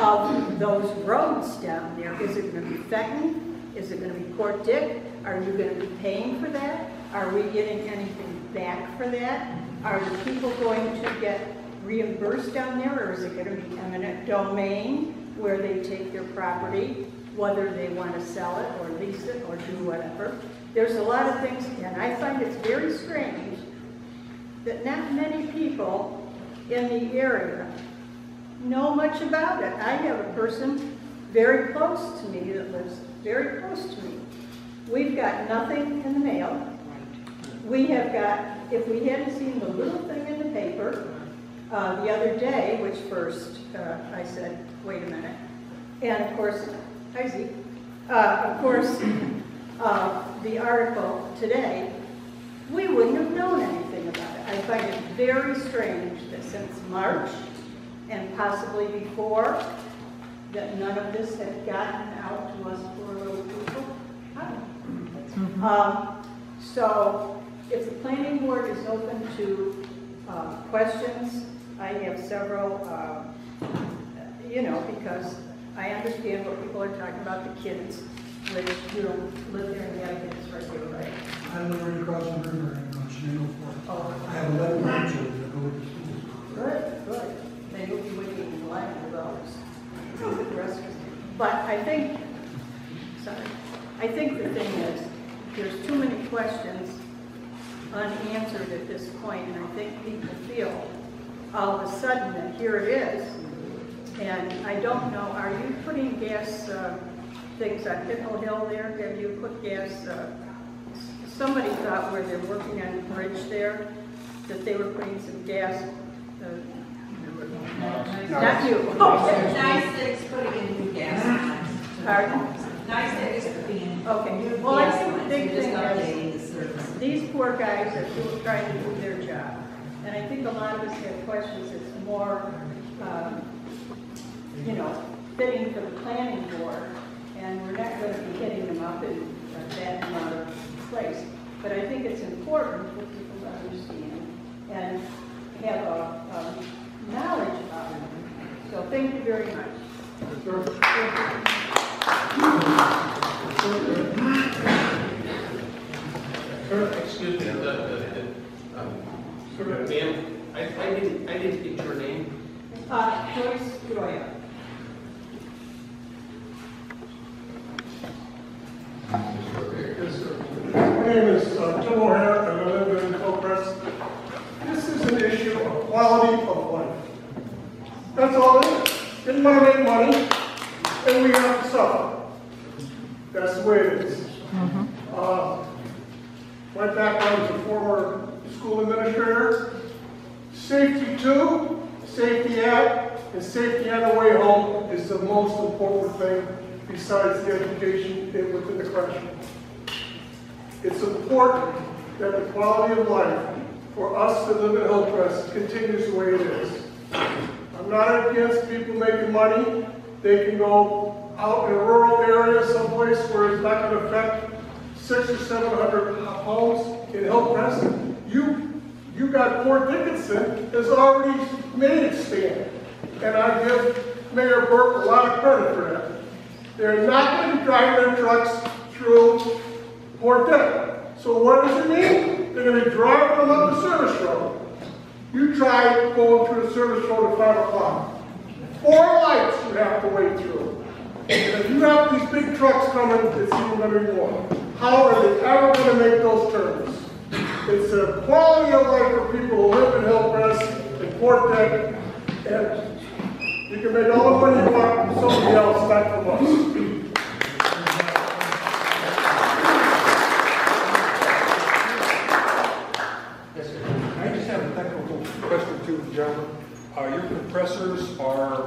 of those roads down there? Is it gonna be Fenton? Is it gonna be Port Dick? Are you gonna be paying for that? Are we getting anything back for that? Are the people going to get reimbursed down there, or is it gonna be eminent domain where they take their property, whether they want to sell it or lease it or do whatever? There's a lot of things, and I find it's very strange that not many people in the area know much about it. I have a person very close to me that lives very close to me. We've got nothing in the mail. We have got, if we hadn't seen the little thing in the paper uh, the other day, which first uh, I said, wait a minute. And of course, hi Zeke. Uh, Of course, uh, the article today, we wouldn't have known anything about it. I find it very strange that since March and possibly before, that none of this had gotten out to us poor little people. Hi. Um, So if the planning board is open to uh, questions, I have several, uh, you know, because I understand what people are talking about, the kids, which you don't live there you have kids right there, right? I live right across the river in Chenango Fork. Oh. I have 11 grandchildren that go to school. Good, good. They will be waiting in line for those. The rest of- But I think, sorry, I think the thing is, there's too many questions unanswered at this point, and I think people feel all of a sudden that here it is, and I don't know, are you putting gas uh, things on Pickle Hill there? Have you put gas, uh, somebody thought where they're working on the bridge there, that they were putting some gas, uh, not you. Okay. Nice putting in new gas lines. Pardon? Nice that it's putting in. Okay, well, I gas think the lines. big We're just thing updating the is, these poor guys are still trying to do their job. And I think a lot of us have questions, it's more, um, you know, fitting for the planning board, and we're not going to be hitting them up in a bad of place. But I think it's important for people to understand and have a, a knowledge about it. So thank you very much. Excuse me, the, Ma'am, I, I didn't, I didn't get your name. Uh, Joyce Goya. My name is uh, Tim O'Hare, and I live in Hillcrest. This is an issue of quality of life. That's all it is. Didn't want to make money, and we have to suffer. That's the way it is. Uh, My background is a former school administrator. Safety to, safety at, and safety on the way home is the most important thing besides the education in- within the classroom. It's important that the quality of life for us that live in Hillcrest continues the way it is. I'm not against people making money. They can go out in a rural area someplace where it's not going to affect six or seven hundred homes in Hillcrest. You, you got Port Dickinson has already made it stand. And I give Mayor Burke a lot of credit for that. They're not going to driving their trucks through Port Dick. So what does it mean? They're going to be driving them up the service road. You try going through the service road at five o'clock. Four lights you have to wait through. And if you have these big trucks coming, it's even going more. How are they ever going to make those turns? It's a quality of life for people who live in Hillcrest and Port Dick, and you can make all the money you want from somebody else, not from us. I just have a technical question too, John. Uh, your compressors are,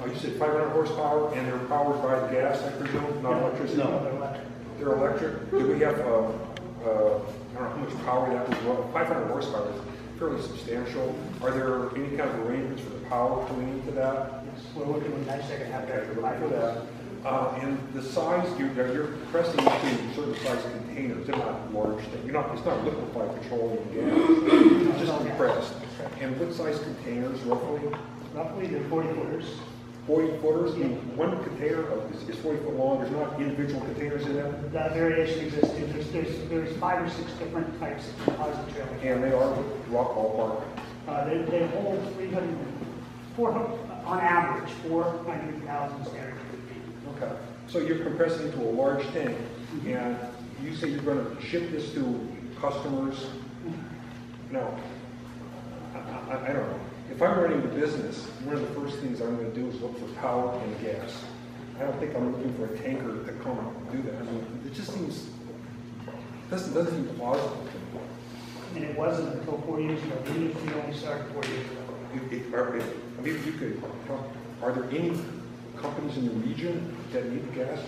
uh, you said five hundred horsepower and they're powered by gas, I presume, not electricity? No. They're electric? Do we have, uh, uh, I don't know how much power that was, well, five hundred horsepower is fairly substantial. Are there any kind of arrangements for the power coming into that? We're looking at that second half Okay, we're looking for that. Uh, and the size, you, you're compressing into certain size containers, they're not large, things. you're not, it's not liquefied petroleum gas, it's just compressed. And what size containers roughly? Roughly, they're forty footers. Forty footers, and one container of- is, is forty foot long, there's not individual containers in? That variation exists, there's, there's, there's five or six different types of composite trailers. And they are rock ballpark. Uh, they, they hold three hundred, four, hun- on average, four hundred thousand standard cubic feet. Okay, so you're compressing into a large tank, and you say you're gonna ship this to customers? Now, I, I, I don't know, if I'm running the business, one of the first things I'm gonna do is look for power and gas. I don't think I'm looking for a tanker to come and do that, I mean, it just seems, doesn't, doesn't seem plausible to me. And it wasn't until four years ago, the industry only started four years ago. If- if- are- if- I mean, if you could, are there any companies in the region that need gas?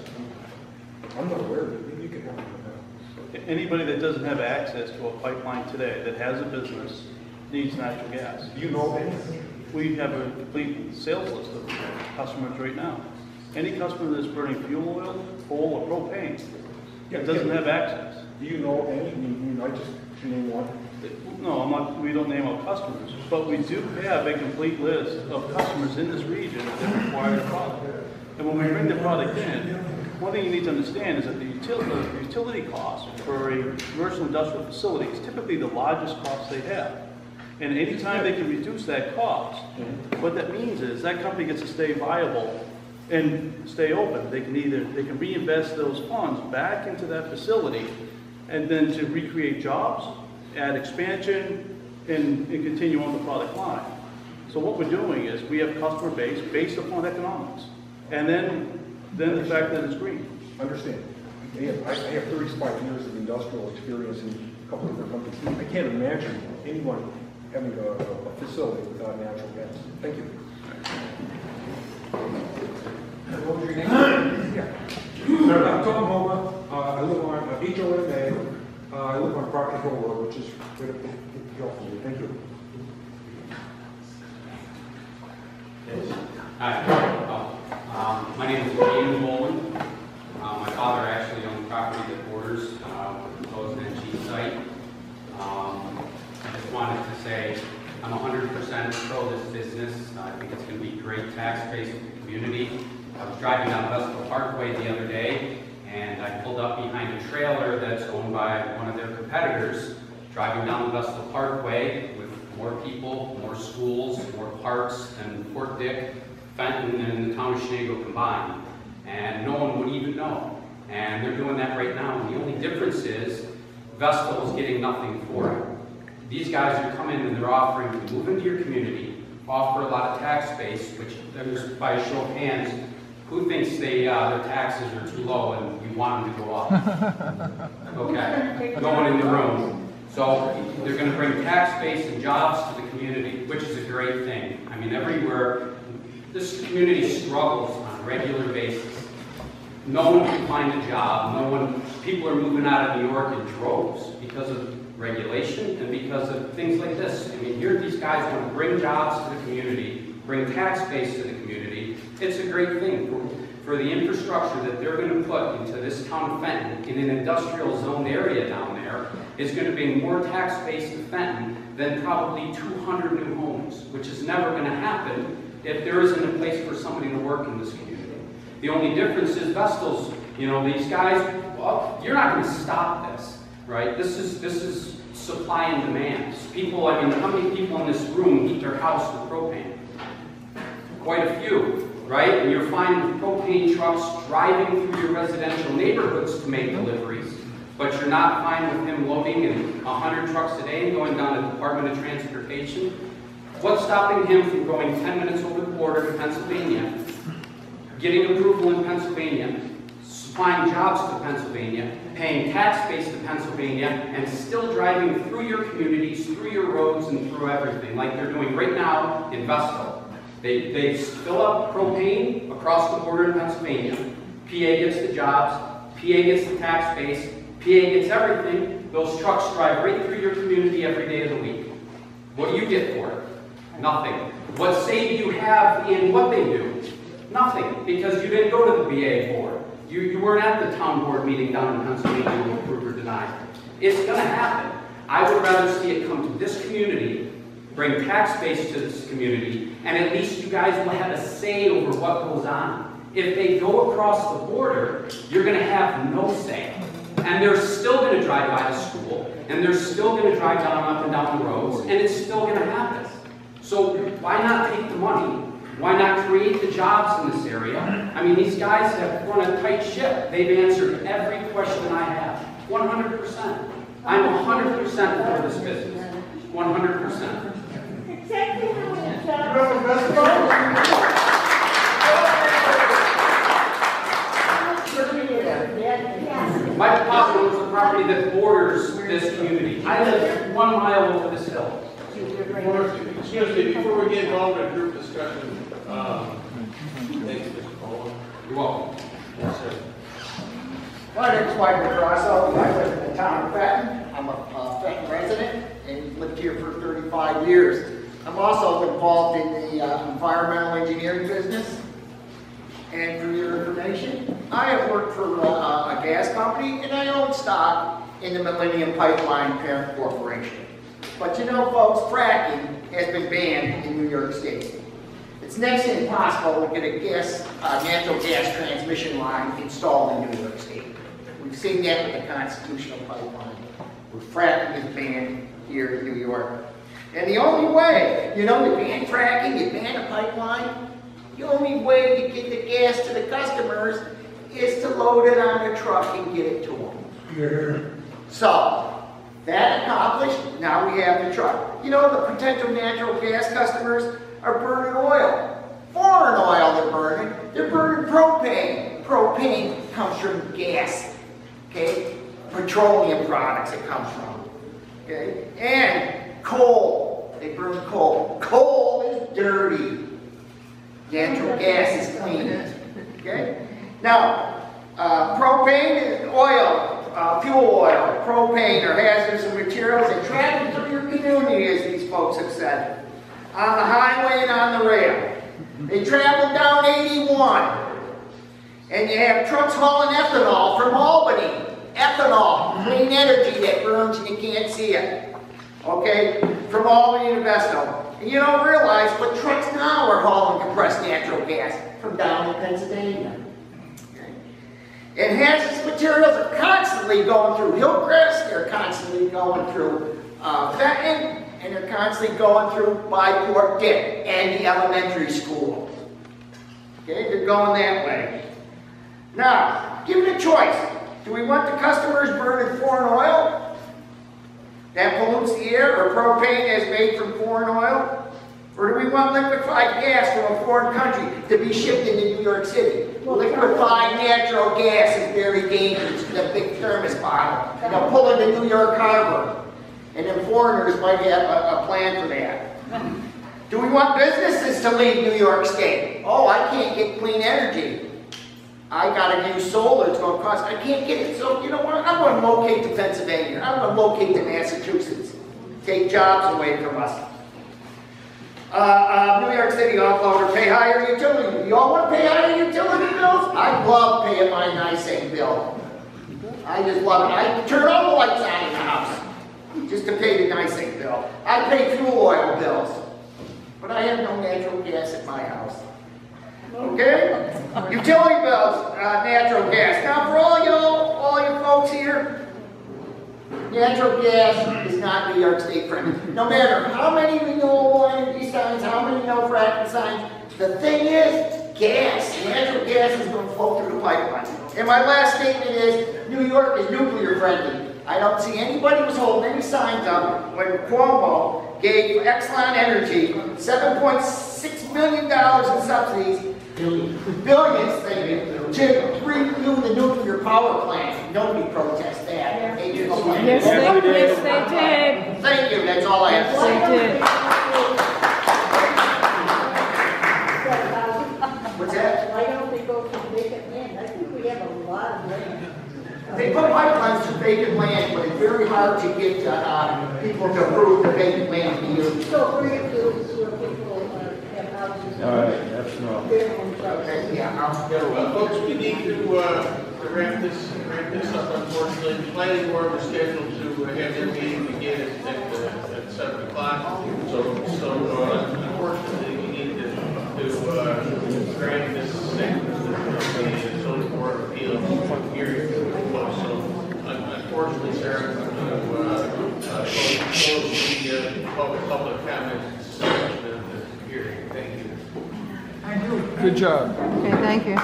I'm not aware of it, maybe you could help me with that. Anybody that doesn't have access to a pipeline today, that has a business, needs natural gas. Do you know any? We have a complete sales list of customers right now. Any customer that's burning fuel oil, coal, or propane, that doesn't have access. Do you know any, I mean, I just, you name one? No, I'm not, we don't name our customers, but we do have a complete list of customers in this region that require the product. And when we bring the product in, one thing you need to understand is that the utility, the utility cost for a commercial industrial facility is typically the largest cost they have. And anytime they can reduce that cost, mm-hmm. what that means is that company gets to stay viable and stay open. They can either, they can reinvest those funds back into that facility and then to recreate jobs, add expansion, and, and continue on the product line. So what we're doing is we have customer base based upon economics. And then, then the fact that it's green. Understand. I have, I have thirty-five years of industrial experience in a couple of different companies. I can't imagine anyone having a, a facility without natural gas. Thank you. What was your name? Yeah. I'm Tom Homa, uh, I live on uh, HOMA, uh, I live on Proctor Hill Road, which is right up the, the hill from me. Thank you. Hi, oh, um, my name is Ian Bowman. Uh, my father actually owned property that borders, uh, the proposed NG site. Um, I just wanted to say, I'm hundred percent pro this business. I think it's gonna be great tax base for the community. I was driving down Vestal Parkway the other day, and I pulled up behind a trailer that's owned by one of their competitors, driving down the Vestal Parkway with more people, more schools, more parks than Port Dick, Fenton, and the town of Chenango combined. And no one would even know. And they're doing that right now. And the only difference is Vestal is getting nothing for it. These guys who come in and they're offering to move into your community, offer a lot of tax base, which there's, by a show of hands, who thinks they, uh, their taxes are too low and you want them to go up? Okay, no one in the room. So they're gonna bring tax base and jobs to the community, which is a great thing. I mean, everywhere, this community struggles on a regular basis. No one can find a job, no one, people are moving out of New York in droves because of regulation and because of things like this. I mean, here, these guys want to bring jobs to the community, bring tax base to the community. It's a great thing for, for the infrastructure that they're going to put into this town of Fenton, in an industrial zoned area down there, is going to bring more tax base to Fenton than probably 200 new homes, which is never going to happen if there isn't a place for somebody to work in this community. The only difference is Vestal's, you know, these guys, well, you're not going to stop this, right? This is, this is supply and demand. People, I mean, how many people in this room heat their house with propane? Quite a few, right? And you're fine with propane trucks driving through your residential neighborhoods to make deliveries, but you're not fine with him loading in 100 trucks a day and going down to the Department of Transportation? What's stopping him from going 10 minutes over the border to Pennsylvania getting approval in Pennsylvania, supplying jobs to Pennsylvania, paying tax base to Pennsylvania, and still driving through your communities, through your roads, and through everything, like they're doing right now in Vestal. They, they fill up propane across the border in Pennsylvania. PA gets the jobs, PA gets the tax base, PA gets everything. Those trucks drive right through your community every day of the week. What do you get for it? Nothing. What say do you have in what they do? Nothing, because you didn't go to the BA board. You, you weren't at the town board meeting down in Pennsylvania when approve or deny. It's gonna happen. I would rather see it come to this community, bring tax base to this community, and at least you guys will have a say over what goes on. If they go across the border, you're gonna have no say. And they're still gonna drive by the school, and they're still gonna drive down up and down the roads, and it's still gonna happen. So why not take the money why not create the jobs in this area? I mean, these guys have run a tight ship. They've answered every question I have. 100%. I'm 100% for this business. 100%. Exactly how it's My property is the property that borders this community. I live one mile over this hill. Excuse me, before we get involved in a group discussion, um, thank you, Mr. Bowman. You're welcome. Yes, sir. My name's Michael Grasso, I live in the town of Fenton. I'm a uh, Fenton resident and lived here for 35 years. I'm also involved in the uh, environmental engineering business. And for your information, I have worked for uh, a gas company and I own stock in the Millennium Pipeline Parent Corporation. But you know, folks, fracking has been banned in New York State. It's next to impossible to get a gas, uh, natural gas transmission line installed in New York State. We've seen that with the constitutional pipeline, where fracking is banned here in New York. And the only way, you know, you ban fracking, you ban a pipeline, the only way to get the gas to the customers is to load it on a truck and get it to them. Yeah. So, that accomplished, now we have the truck. You know, the potential natural gas customers are burning oil. Foreign oil they're burning. They're burning propane. Propane comes from gas, okay? Petroleum products it comes from, okay? And coal. They burn coal. Coal is dirty. Natural gas is clean, okay? Now, uh, propane is oil, uh, fuel oil, propane are hazardous materials that travel through your community, as these folks have said, on the highway and on the rail. They travel down 81, and you have trucks hauling ethanol from Albany. Ethanol, clean energy that burns and you can't see it. Okay, from Albany to Vestal. And you don't realize, but trucks now are hauling compressed natural gas from down in Pennsylvania. And hazardous materials are constantly going through Hillcrest, they're constantly going through uh, Fenton, and they're constantly going through by Port Dick and the elementary school. Okay, they're going that way. Now, given a choice, do we want the customers burning foreign oil that pollutes the air or propane as made from foreign oil? Or do we want liquefied gas from a foreign country to be shipped into New York City? Liquefied natural gas is very dangerous, in a big thermos bottle, and they'll pull into New York Harbor. And then foreigners might have a, a plan for that. Do we want businesses to leave New York State? Oh, I can't get clean energy. I gotta use solar, it's gonna cost, I can't get it, so you know what, I'm gonna locate to Pennsylvania, I'm gonna locate to Massachusetts. Take jobs away from us. Uh, uh, New York City offloader, pay higher utility. You all want to pay higher utility bills? I love paying my NYSEG bill. I just love it. I turn all the lights on in the house just to pay the NYSEG bill. I pay fuel oil bills, but I have no natural gas at my house. Okay? Utility bills, uh, natural gas. Now for all y'all, all you folks here, Natural gas is not New York State friendly. No matter how many renewable energy signs, how many no fracking signs, the thing is, gas, natural gas is going to flow through the pipeline. And my last statement is, New York is nuclear friendly. I don't see anybody was holding any signs up when Cuomo gave Exelon Energy $7.6 million in subsidies Billions, thank you, to renew the nuclear power plant. Nobody protests that. They just like- Yes, they, yes, they did. Thank you, that's all I have to say. They did. What's that? Why don't they go to vacant land? I think we have a lot of land. They put pipelines through vacant land, but it's very hard to get, uh, uh, people to approve the vacant land to use. So bring it to, to people, uh, have houses. All right, that's enough. Their own trucks. Okay, yeah, I'll- Well, folks, we need to, uh, to wrap this, wrap this up unfortunately. The planning board was scheduled to have their meeting again at, at, uh, at seven o'clock. So, so, uh, unfortunately, we need to, to, uh, grant this second, the zoning board of appeals hearing to a close. So un- unfortunately, Sarah, I'm going to, uh, uh, close, close the, uh, public, public comment section of the hearing. Thank you. Good job. Okay, thank you.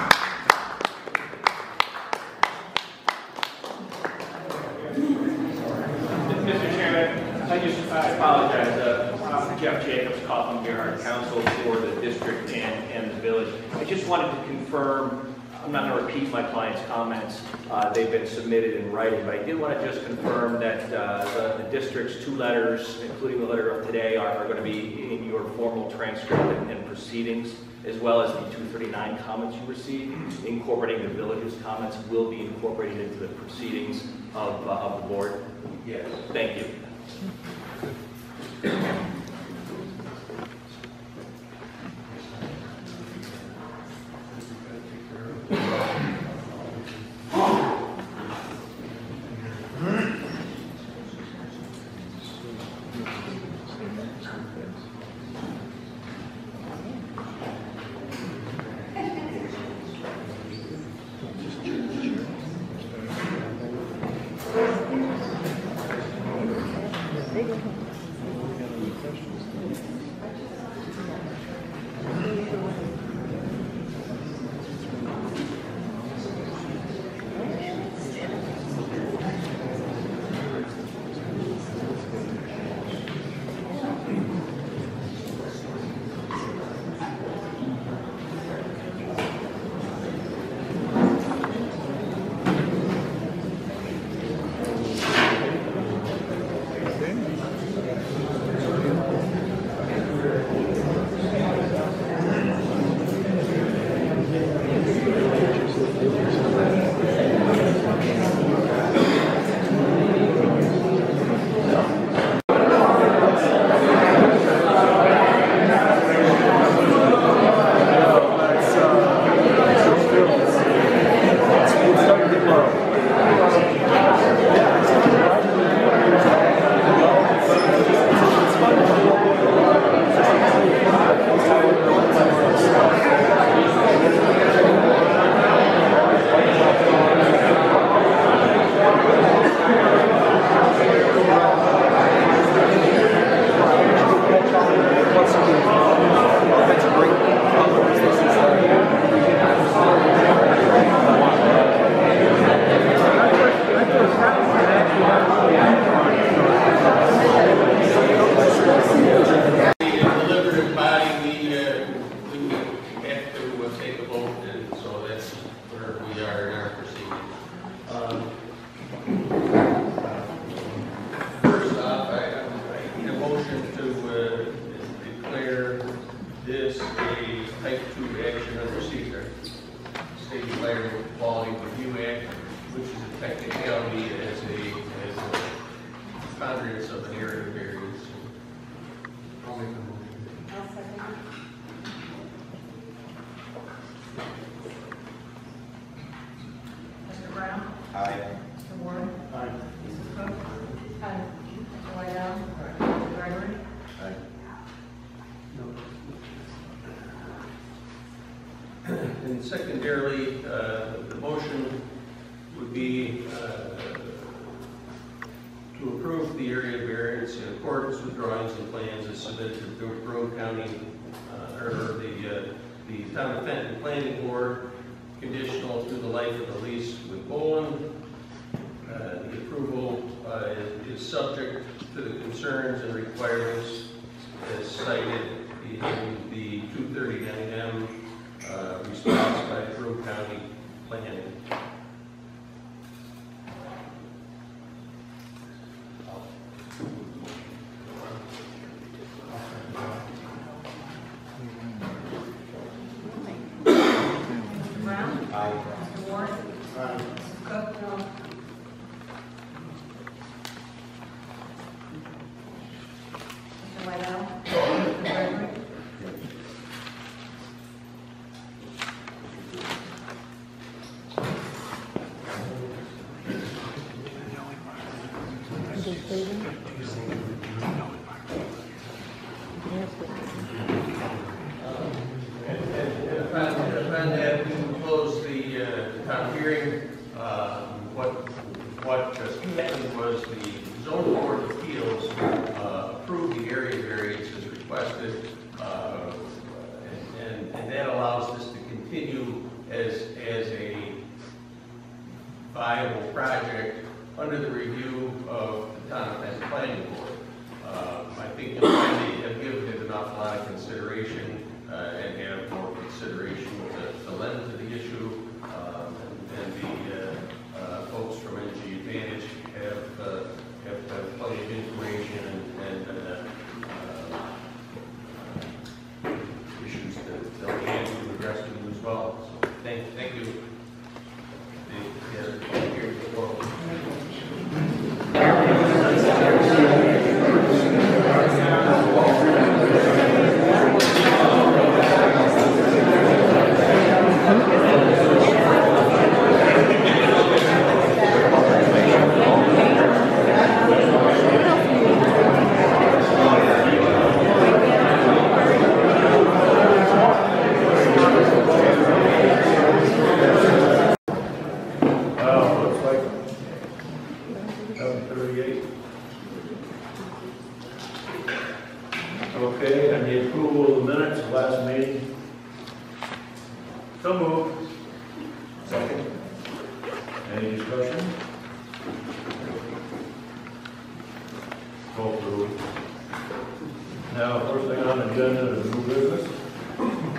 Mr. Chairman, I just, I apologize, uh, I'm Jeff Jacobs, Coughlin Gerhart, counsel for the district and, and the village. I just wanted to confirm, I'm not going to repeat my client's comments, uh, they've been submitted in writing, but I did want to just confirm that uh, the, the district's two letters, including the letter of today, are, are going to be in your formal transcript and, and proceedings, as well as the 239 comments you received, incorporating the village's comments will be incorporated into the proceedings of, uh, of the board. Yes. Thank you. ああ。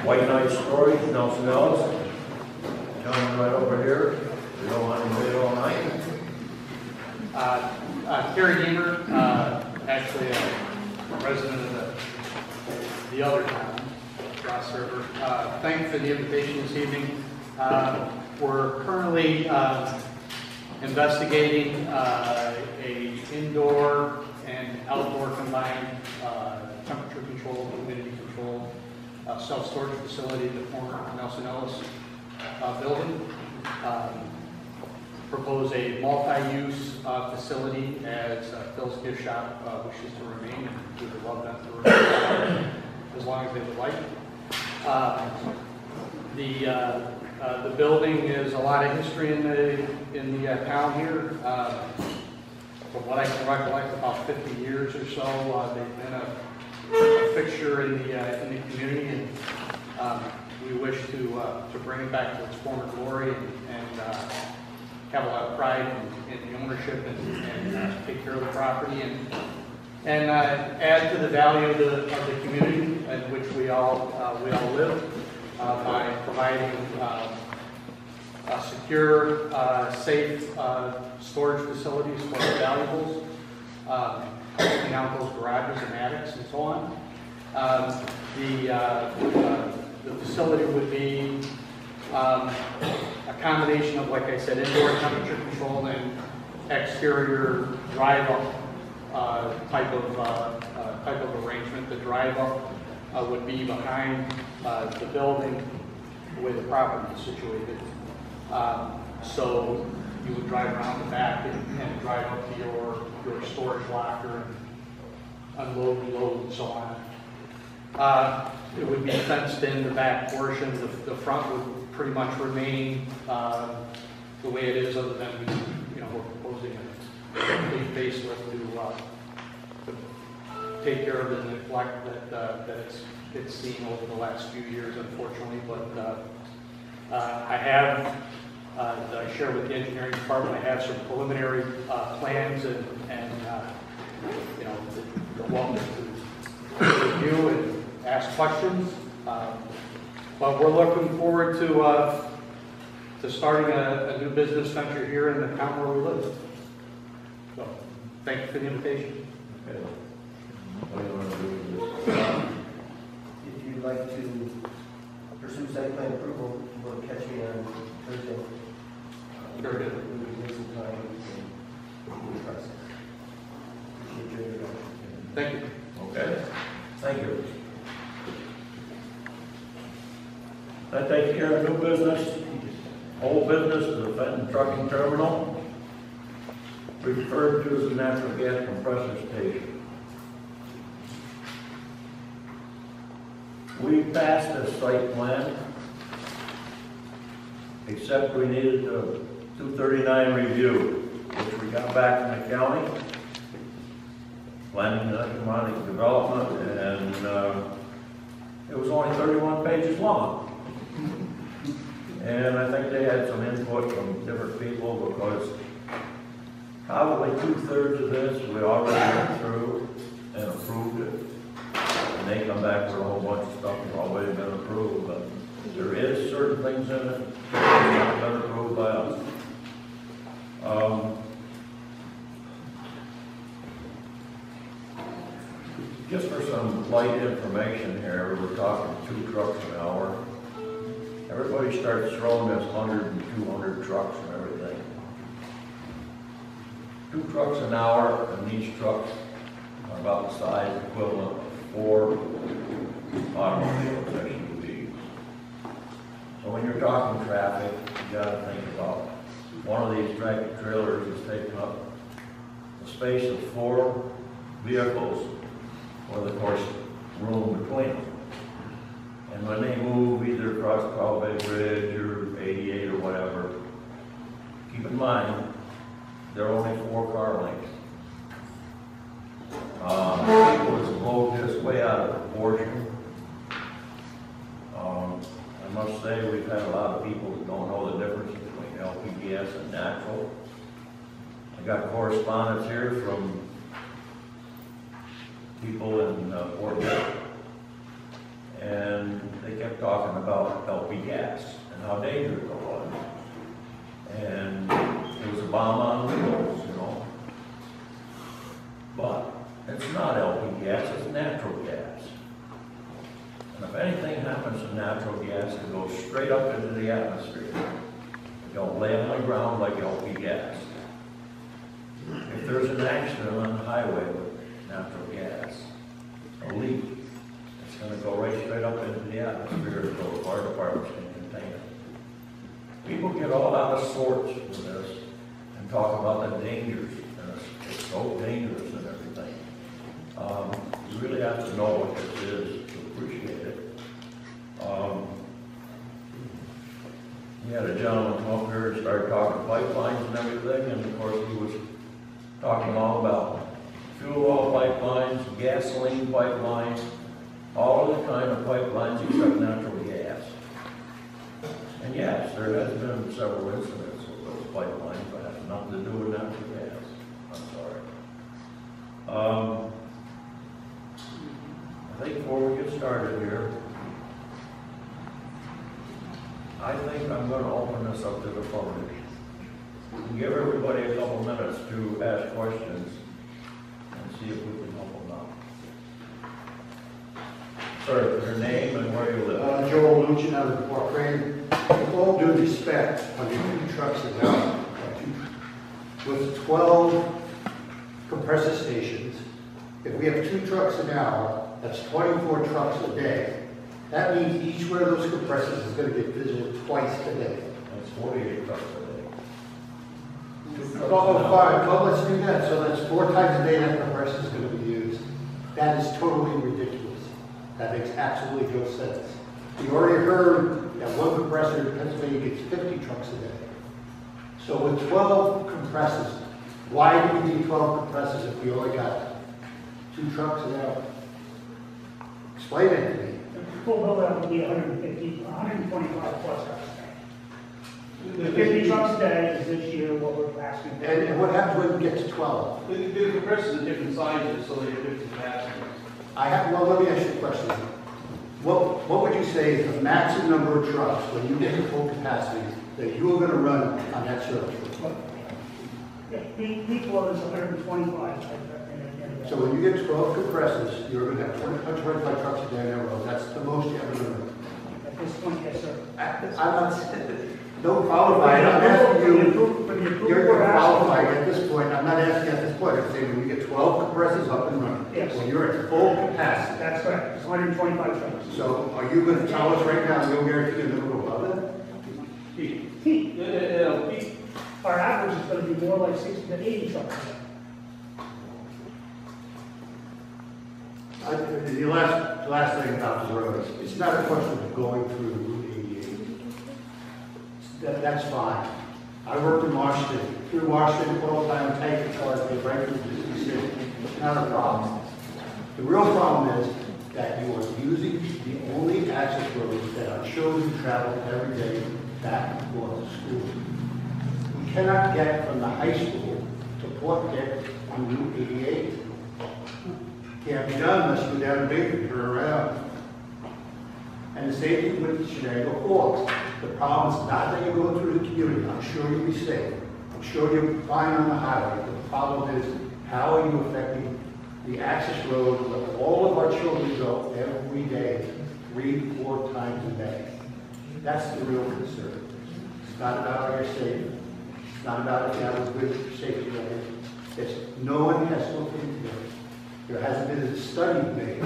White Knight Storage, Nelson Ellis. Gentleman right over here. We don't want to wait all night. Uh, uh, Kerry Deemer, uh, actually a resident of the, the other town, Ross River. Uh, for the invitation this evening. Uh, We're currently uh, investigating uh, a indoor and outdoor combined uh, temperature control, humidity control, uh, self-storage facility in the former Nelson Ellis uh, building. Um, propose a multi-use uh, facility as uh, Phil's Gift Shop uh, wishes to remain. We would love them to remain as long as they would like. Uh, The, uh, the building is a lot of history in the, in the town here. From what I can recollect, about 50 years or so, uh, they've been a fixture in the, uh, in the community. and um, We wish to, uh, to bring it back to its former glory and- and uh, have a lot of pride in, in the ownership and, and uh, take care of the property and, and uh, add to the value of the, of the community in which we all, uh, we all live uh, by providing uh, secure, uh, safe uh, storage facilities for our valuables, um, closing out those garages and attics and so on. Um, The, uh, uh, the facility would be um, a combination of, like I said, indoor temperature control and exterior drive-up uh, type of, uh, uh, type of arrangement. The drive-up uh, would be behind the building, way the property is situated. Um, So you would drive around the back and and drive up to your, your storage locker and unload, load, and so on. Uh, It would be fenced in, the back portion, the, the front would pretty much remain uh, the way it is, other than you know, we're proposing a complete facelift to, uh, to take care of the neglect that, uh, that it's, it's seen over the last few years, unfortunately, but uh, uh, I have, uh, that I share with the engineering department, I have some preliminary uh, plans and, and, uh, you know, the- the welcome to review and ask questions. Um, But we're looking forward to, uh, to starting a, a new business venture here in the town where we live. So, thank you for the invitation. If you'd like to pursue site plan approval, you will catch me on introduction. Thank you. Okay, thank you. That takes care of new business. Old business is the Fenton Trucking Terminal, referred to as the natural gas compressor station. We passed a site plan, except we needed a 239 review, which we got back from the county planning and economic development, and uh, it was only 31 pages long. And I think they had some input from different people because probably two-thirds of this we already went through and approved it. And they come back with a whole bunch of stuff that's already been approved, but there is certain things in it that have not been approved by us. Um, Just for some light information here, we're talking two trucks an hour. Everybody starts throwing this 100 and 200 trucks and everything. Two trucks an hour, and these trucks are about the size equivalent of four automobiles, SUVs. So when you're talking traffic, you gotta think these tractor trailers is taking up a space of four vehicles with, of course, room between them. And when they move either across Bay Bridge or 88 or whatever, keep in mind, they're only four car lengths. People is blown this way out of proportion. Um, I must say, we've had a lot of people that don't know the difference between LPGS and natural. I got correspondence here from people in uh, Fort Worth. 12 compressors, why do we need 12 compressors if we only got two trucks an hour? Explain it to me. Full build out would be 150, 125 plus trucks a day. 50 trucks a day is this year what we're asking. for. And and what happens when we get to 12? The, the compressors are different sizes, so they have different capacities. I have, well, let me ask you a question. What, what would you say is the maximum number of trucks when you get to full capacity that you are gonna run on that service? Yeah, peak, peak load is 125. in a- in a. So when you get twelve compressors, you're gonna have 20 25 trucks a day on that road. That's the most you ever gonna run. At this point, yes, sir. I'm not, don't qualify it, I'm asking you, you're gonna qualify at this point, I'm not asking at this point, I'm saying when you get twelve compressors up and running. Yes. When you're at full capacity. That's right, it's 125 trucks. So are you gonna tell us right now, you'll guarantee you'll never go above that? Peak. Yeah, yeah, yeah, peak. Our average is gonna be more like 60 to 80 trucks. I- The last, last thing about the roads, it's not a question of going through Route 88. That, that's fine. I worked in Washington, through Washington all the time, taking cars, they right through the city. It's not a problem. The real problem is that you are using the only access roads that our children travel every day back and forth to school. Cannot get from the high school to Port Dick on Route 88. Can't be done unless you go down to Baker, turn around. And the same thing with Chenango Forks. The problem is not that you go through the community, I'm sure you'll be safe. I'm sure you're fine on the highway. The problem is, how are you affecting the access road where all of our children go every day, three, four times a day? That's the real concern. It's not about are you safe. It's not about if you have a good safety record. It's, no one has looked into it. There hasn't been a study made,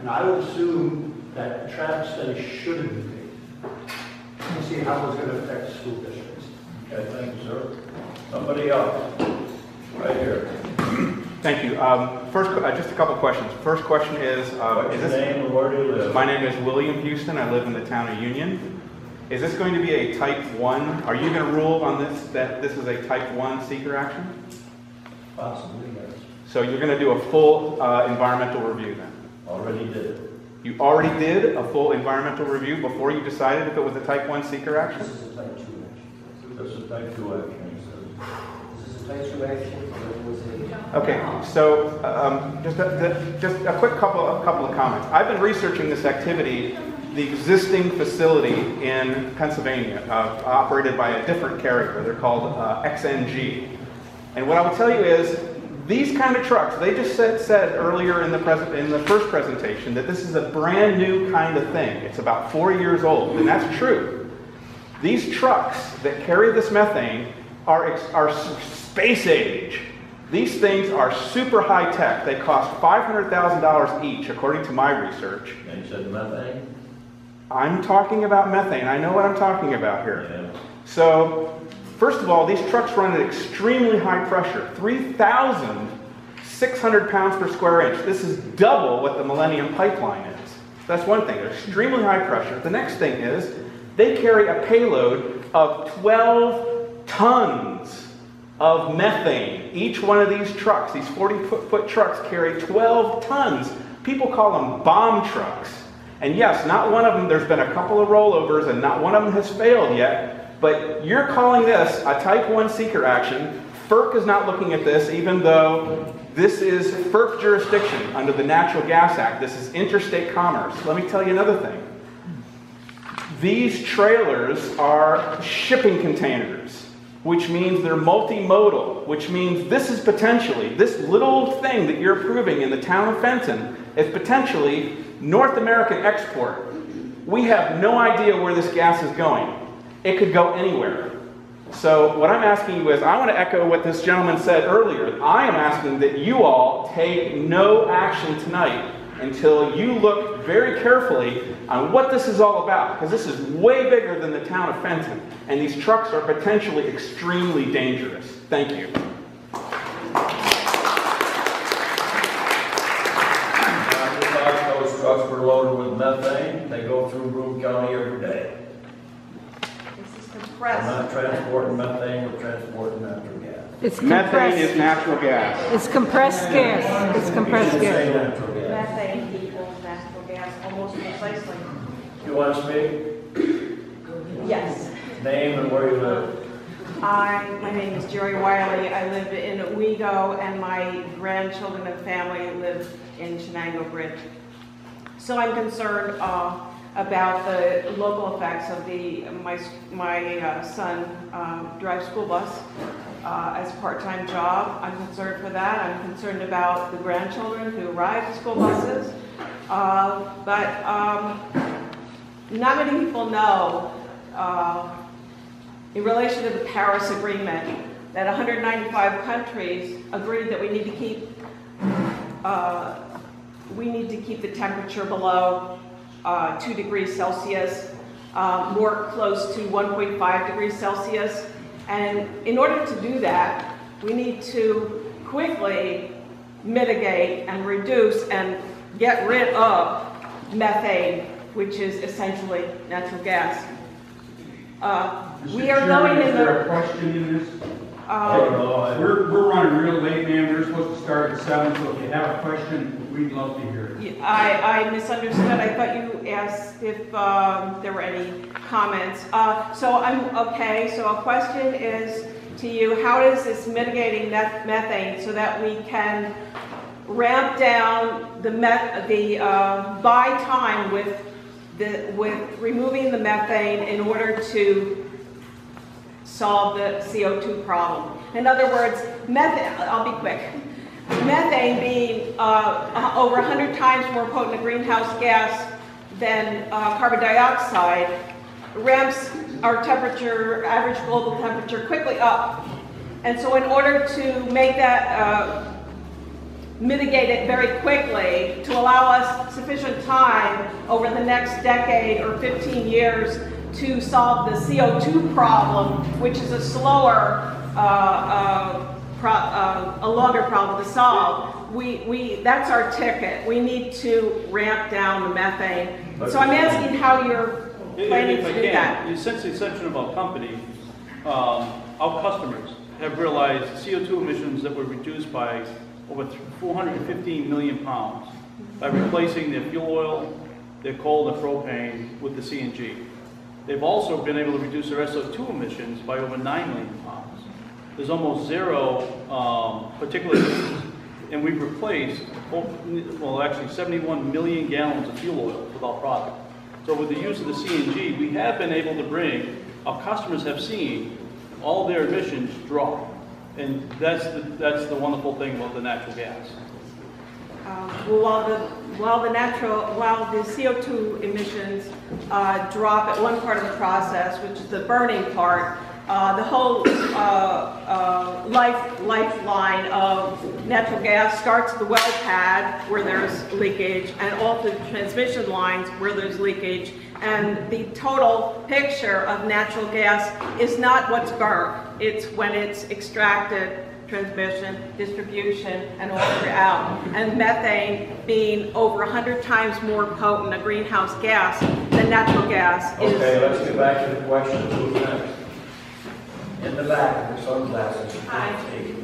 and I would assume that a traffic study should have been made to see how it's going to affect school districts. Okay, thank you, sir. Somebody else, right here. Thank you. Um, First, uh, just a couple questions. First question is, uh, What's is your this... name and where do you live? My name is William Houston. I live in the town of Union. Is this going to be a type 1? Are you going to rule on this, that this is a type 1 SEQR action? Possibly, yes. So you're going to do a full uh, environmental review then? Already did. You already did a full environmental review before you decided if it was a type 1 SEQR action? This is a type two action. This is a type two action. This is a type two action, or it was a... Okay, so um, just, a, just a quick couple, a couple of comments. I've been researching this activity, the existing facility in Pennsylvania, uh, operated by a different carrier. They're called uh, XNG. And what I will tell you is, these kind of trucks, they just said, said earlier in the, present, in the first presentation that this is a brand new kind of thing. It's about four years old, and that's true. These trucks that carry this methane are, ex- are space age. These things are super high tech. They cost $500,000 each, according to my research. And you said methane? I'm talking about methane. I know what I'm talking about here. Yeah. So, first of all, these trucks run at extremely high pressure 3,600 pounds per square inch. This is double what the Millennium Pipeline is. That's one thing. They're extremely high pressure. The next thing is they carry a payload of 12 tons of methane. Each one of these trucks, these 40 foot, foot trucks, carry 12 tons. People call them bomb trucks. And yes, not one of them, there's been a couple of rollovers and not one of them has failed yet. But you're calling this a type 1 SEQR action. FERC is not looking at this, even though this is FERC jurisdiction under the Natural Gas Act. This is interstate commerce. Let me tell you another thing. These trailers are shipping containers, which means they're multimodal, which means this is potentially, this little thing that you're approving in the town of Fenton is potentially North American export. We have no idea where this gas is going. it could go anywhere. So what I'm asking you is, I want to echo what this gentleman said earlier. I am asking that you all take no action tonight until you look very carefully on what this is all about, because this is way bigger than the town of Fenton, and these trucks are potentially extremely dangerous. Thank you. I thought those trucks were loaded with methane, they go through Broome County every day. We're not transporting methane, we're transporting natural gas. It's Methane compressed. is natural gas. It's compressed gas. It's compressed You should say gas. natural gas. Methane equals natural gas almost precisely. You want to speak? Yes. Name and where you live? I, my name is Jerry Wiley. I live in Owego and my grandchildren and family live in Chenango Bridge. So I'm concerned uh, about the local effects of the, my, my uh, son um, drives school bus uh, as a part-time job. I'm concerned for that. I'm concerned about the grandchildren who ride school buses. Uh, But um, not many people know uh, in relation to the Paris Agreement, that 195 countries agreed that we need to keep, uh, we need to keep the temperature below uh, 2 degrees Celsius, uh, more close to 1.5 degrees Celsius. And in order to do that, we need to quickly mitigate and reduce and get rid of methane, which is essentially natural gas. Uh, We are going in Is there a question in this? uh, We're, we're running real late, man. We're supposed to start at seven, so if you have a question, we'd love to hear. I, I misunderstood. I thought you asked if um, there were any comments. Uh, So I'm, okay, so a question is to you, how is this mitigating meth- methane so that we can ramp down the meth, the, uh, buy time with the, with removing the methane in order to solve the CO2 problem. In other words, methane, I'll be quick. Methane being uh, over 100 times more potent a greenhouse gas than uh, carbon dioxide ramps our temperature, average global temperature quickly up. And so in order to make that uh, mitigate it very quickly to allow us sufficient time over the next decade or 15 years to solve the CO2 problem, which is a slower, uh, uh, pro- uh, a longer problem to solve. We, we, that's our ticket. We need to ramp down the methane. So I'm asking how you're planning if I to do can, that. Since the inception of our company, um, our customers have realized CO2 emissions that were reduced by over 415 million pounds by replacing their fuel oil, their coal, their propane with the CNG. They've also been able to reduce their SO2 emissions by over 9 million pounds. There's almost zero um, emissions, and we've replaced, oh, well, actually 71 million gallons of fuel oil with our product. So with the use of the CNG, we have been able to bring, our customers have seen all their emissions drop. And that's, the that's the wonderful thing about the natural gas. Um, Well, while the, while the natural, while the CO2 emissions uh, drop at one part of the process, which is the burning part, uh, the whole uh, uh, life, lifeline of natural gas starts at the well pad where there's leakage and all the transmission lines where there's leakage. And the total picture of natural gas is not what's burnt. It's when it's extracted, transmission, distribution, and all the way out. And methane being over 100 times more potent a greenhouse gas than natural gas is. Okay, let's get back to the question? In the back, with sunglasses. Hi,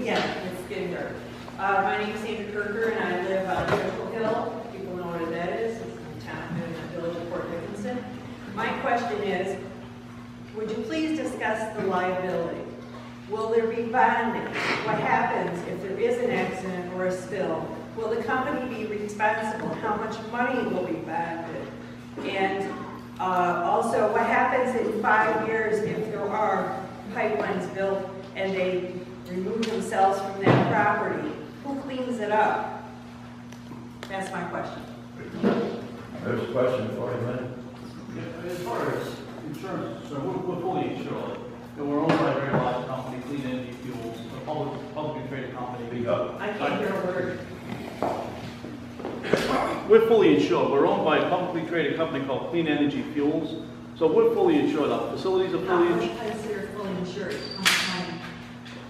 yeah, it's Ginger. Uh, my name is Sandra Kirker, and I live on Churchill Hill. People know where that is, it's in town, in the village of Port Dickinson. My question is, would you please discuss the liability? Will there be bonding? What happens if there is an accident or a spill? Will the company be responsible? How much money will be bonded? And uh, also, what happens in five years if there are pipelines built and they remove themselves from that property? Who cleans it up? That's my question. There's a question for you, man. As far as Insurance, so we're, we're fully insured. And we're owned by a very large company, Clean Energy Fuels, a public, publicly traded company. Speak up. I can't hear a word. We're fully insured. We're owned by a publicly traded company called Clean Energy Fuels. So we're fully insured. Our facilities are How fully many insured. fully insured? How much money?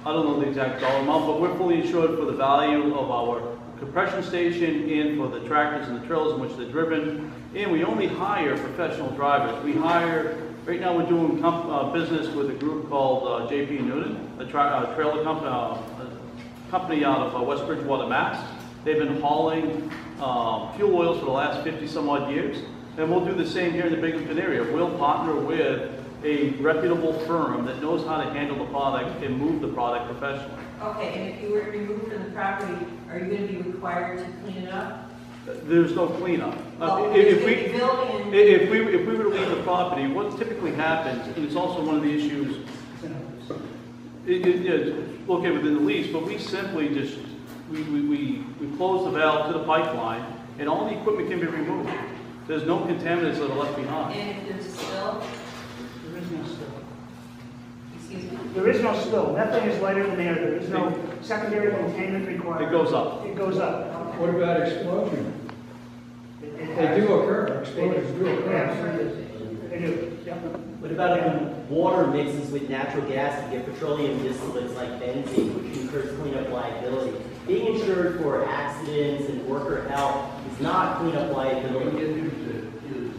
I don't know the exact dollar amount, but we're fully insured for the value of our compression station and for the tractors and the trailers in which they're driven. And we only hire professional drivers. We hire, right now we're doing com- uh, business with a group called uh, JP Noonan, a tra- uh, trailer company, uh, a company out of uh, West Bridgewater, Mass. They've been hauling um, fuel oils for the last 50 some odd years. And we'll do the same here in the Binghamton area. We'll partner with a reputable firm that knows how to handle the product and move the product professionally. Okay, and if you were removed from the property, are you gonna be required to clean it up? There's no cleanup. Uh, Well, If if we, gonna be building- if we, if we were to leave the property, what typically happens, and it's also one of the issues, it, it, it's located within the lease, but we simply just, we, we, we, we close the valve to the pipeline, and all the equipment can be removed. There's no contaminants that are left behind. And if there's a spill, There is no spill. excuse me? There is no spill. Methane is lighter than air. There is no secondary containment required. It goes up. It goes up. What about explosion? It- it They do occur, explosions do Yeah, occur. They do, yeah. What about when water mixes with natural gas to get petroleum distillates like benzene, which incurs cleanup liability? Being insured for accidents and worker health is not cleanup liability.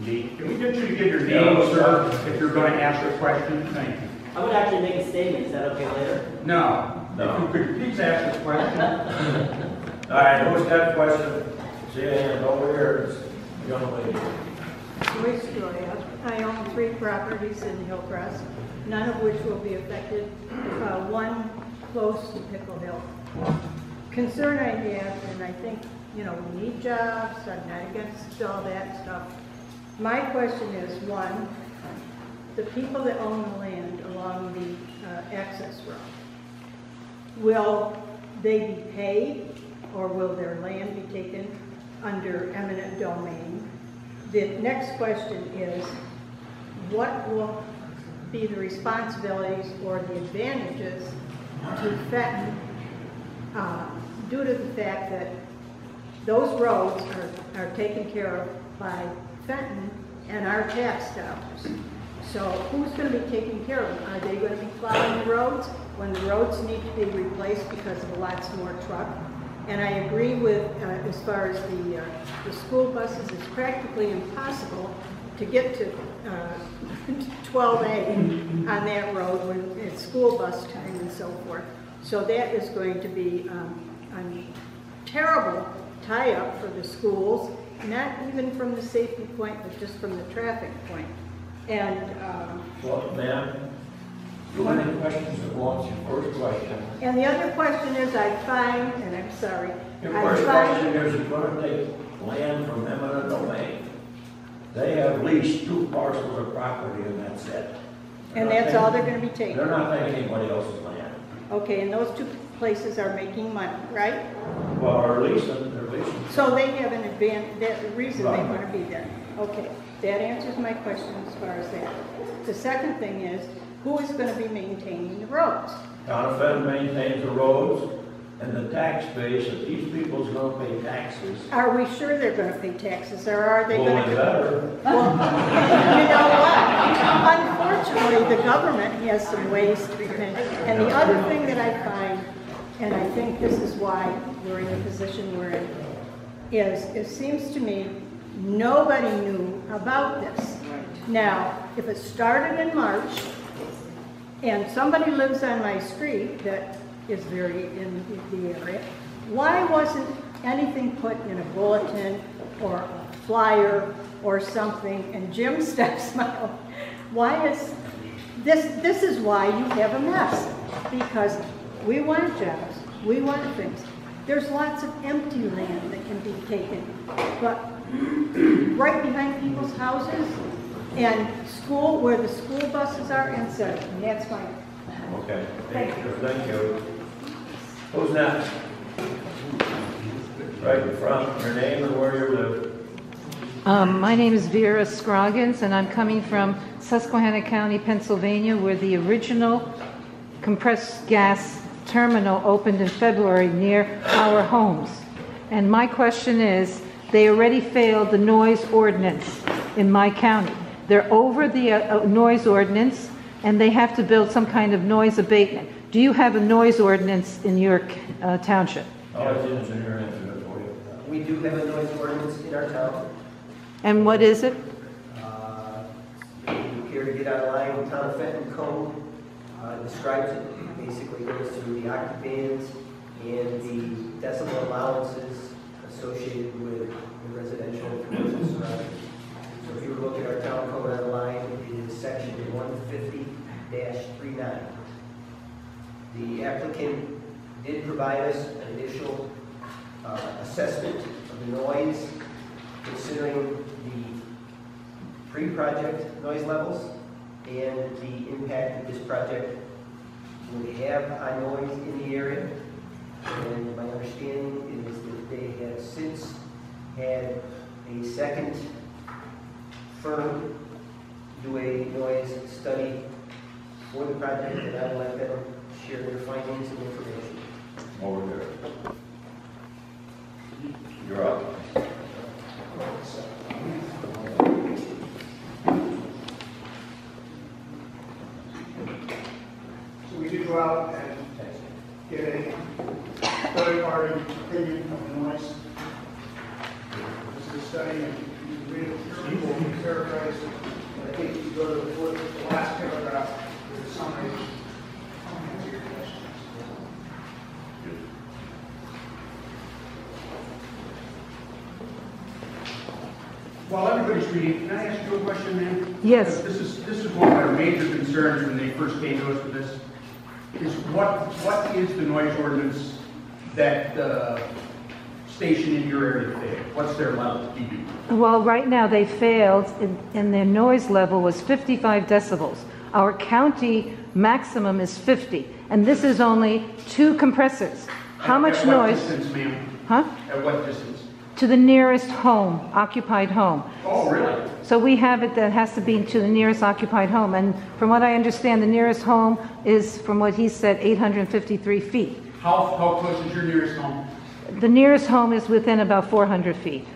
Can we get you to give your name, sir, if you're going to ask a question? Thank you. I would actually make a statement, is that okay later? No. No. If you could please ask a question. All right, who's got a question? See a hand over here, It's young lady. Joyce Joya. I own three properties in Hillcrest, none of which will be affected, uh, one close to Pickle Hill. Concern I have, and I think, you know, we need jobs, I'm not against all that stuff. My question is, one, the people that own the land along the uh, access road, will they be paid, or will their land be taken under eminent domain? The next question is, what will be the responsibilities or the advantages to Fenton uh, due to the fact that those roads are, are taken care of by Fenton and our tax dollars? So who's going to be taking care of them? Are they going to be plowing the roads when the roads need to be replaced because of lots more truck? And I agree with, uh, as far as the, uh, the school buses, it's practically impossible to get to uh, 12A on that road when it's school bus time and so forth. So that is going to be um, a terrible tie-up for the schools, not even from the safety point, but just from the traffic point. And um, Well, ma'am, you have any questions that wants your first question? And the other question is, I find, and I'm sorry, Your I first question find, is, you're gonna take land from eminent domain. They have leased two parcels of property and that's it. and that's all they're gonna be taking. They're not taking anybody else's land. Okay, and those two places are making money, right? Well, or leasing, they're So they have an advantage, that's the reason they Right. wanna be there. Okay, that answers my question as far as that. The second thing is, who is gonna be maintaining the roads? Town of Fenton maintains the roads and the tax base, if these people's gonna pay taxes, Are we sure they're gonna pay taxes, or are they well, they better. Well, you know what? Unfortunately, the government has some ways to paying. And the other thing that I find, and I think this is why we're in the position we're in, is it seems to me nobody knew about this. Now, if it started in March, and somebody lives on my street that is very in the area, why wasn't anything put in a bulletin or a flyer or something? And Jim steps out. Why is, this, this is why you have a mess. Because we want jobs, we want things. There's lots of empty land that can be taken, but right behind people's houses and school, where the school buses are, and so, and that's my, Okay, thank you, thank you. Who's next? Right in front, your name and where you live. Um, My name is Vera Scroggins, and I'm coming from Susquehanna County, Pennsylvania, where the original compressed gas terminal opened in February near our homes. And my question is, they already failed the noise ordinance in my county. They're over the uh, uh, noise ordinance, and they have to build some kind of noise abatement. Do you have a noise ordinance in your uh, township? I'll let the engineer answer that for you. We do have a noise ordinance in our town. And what is it? Uh, If you care to get out online, Town of Fenton Code uh, describes it. Basically goes through the occupands and the decibel allowances associated with the residential and commercial surroundings. So if you look at our town code online, it is section one fifty 39 The applicant did provide us an initial uh, assessment of the noise considering the pre-project noise levels and the impact that this project would have on noise in the area. And my understanding is that they have since had a second firm do a noise study for the project, and I'd let them to share their findings and information. Over there. You're up. So we did go out and get a third-party opinion of the noise. This is a study, and you can read it, people can characterize it. I think if you go to the fourth, the last paragraph, there's a summary. Answer your questions. While everybody's reading, can I ask you a question, ma'am? Yes. This is, this is one of our major concerns when they first came to us with this, is what, what is the noise ordinance that uh, station in your area failed? What's their level, dB? Well, right now, they failed, and- and their noise level was 55 decibels. Our county maximum is 50, and this is only two compressors. How much At what noise? distance, ma'am? Huh? At what distance? To the nearest home, occupied home. Oh, really? So we have it that has to be to the nearest occupied home, and from what I understand, the nearest home is, from what he said, 853 feet. How, how close is your nearest home? The nearest home is within about 400 feet.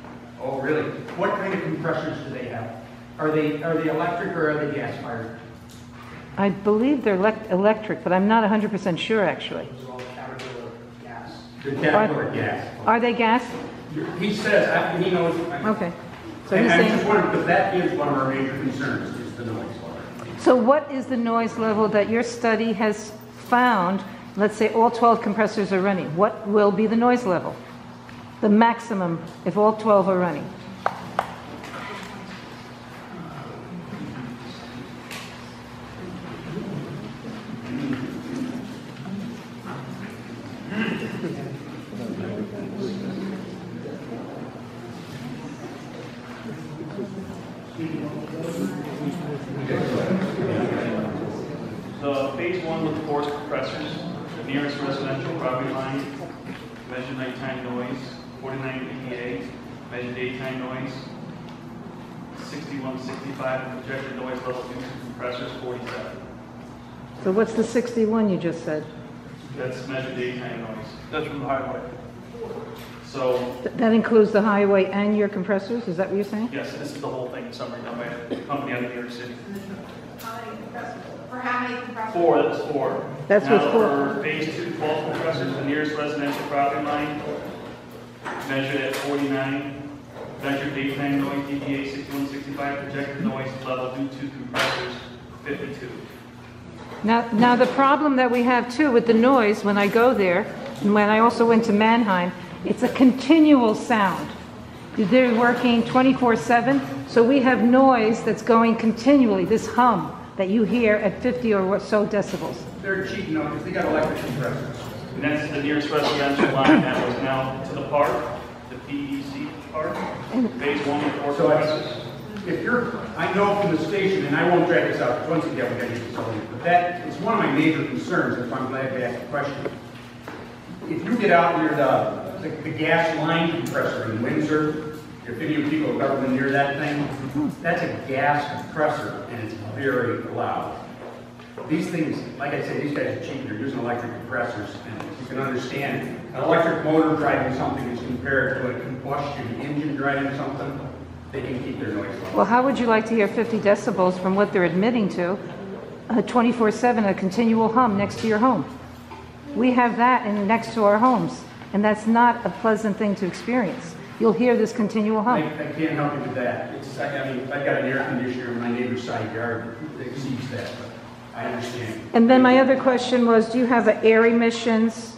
Oh, really? What kind of compressors do they have? Are they, are they electric or are they gas fired? I believe they're elec- electric, but I'm not 100% sure, actually. Those are all Caterpillar gas. They're gas. Are they gas? He says, I- he knows. Okay. So And he's I'm saying- just wondering, because that is one of our major concerns, is the noise. Level. So what is the noise level that your study has found? Let's say all 12 compressors are running. What will be the noise level? The maximum if all 12 are running? The phase one with four compressors, nearest residential property line, measured nighttime noise, 49 dBA, measured daytime noise, 61, 65, and projected noise level due to compressors, 47. So what's the 61 you just said? That's measured daytime noise. That's from the highway. So, Th- That includes the highway and your compressors? Is that what you're saying? yes, this is the whole thing in summary done by a company out of New York City. For how many compressors? Four, that's four. That's with Now, four. for phase two, 12 compressors, the nearest residential property line, measured at 49, measured daytime noise, dBA 6165, projected noise level due to compressors, 52. Now, now the problem that we have too with the noise, when I go there, and when I also went to Mannheim, it's a continual sound. They're working 24/7, so we have noise that's going continually, this hum that you hear at 50 or what so decibels. They're cheap, no, because they got electric compressors. And that's the nearest residential line that was now to the park, the PEC phase one with four So it's- if you're, I know from the station, and I won't drag this out, because once again, we got to facility, but that is one of my major concerns, if I'm glad to ask the question. If you get out near the, the, the gas line compressor in Windsor, if any of you people have ever been near that thing, that's a gas compressor and it's very loud. These things, like I said, these guys are cheap, they're using electric compressors and you can understand, an electric motor driving something is compared to a combustion engine driving something, they can keep their noise low. Well, how would you like to hear 50 decibels from what they're admitting to, a 24/7, a continual hum next to your home? We have that in, next to our homes, and that's not a pleasant thing to experience. You'll hear this continual hum. I can't help you with that. It's, I I mean, I've got an air conditioner in my neighbor's side yard that exceeds that, but I understand. And then my other question was, do you have a air emissions,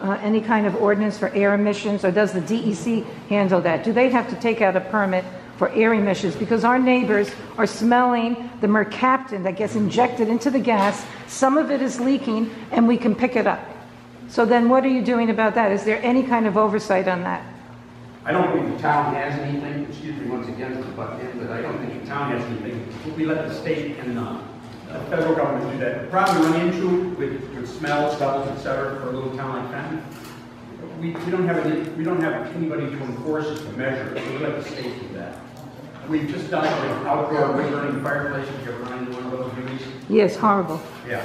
uh, any kind of ordinance for air emissions, or does the DEC handle that? Do they have to take out a permit for air emissions? Because our neighbors are smelling the mercaptan that gets injected into the gas. Some of it is leaking, and we can pick it up. So then what are you doing about that? Is there any kind of oversight on that? I don't think the town has anything, excuse me once again but I don't think the town has anything. We let the state and uh, the federal government do that. The problem we run into with, with smells, levels, et cetera, for a little town like Fenton, we, we don't have any, we don't have anybody to enforce it, to measure it, so we let the state do that. We've just done with outdoor wood burning fireplaces, you ever run into one of those duties? Yes, horrible. Yeah.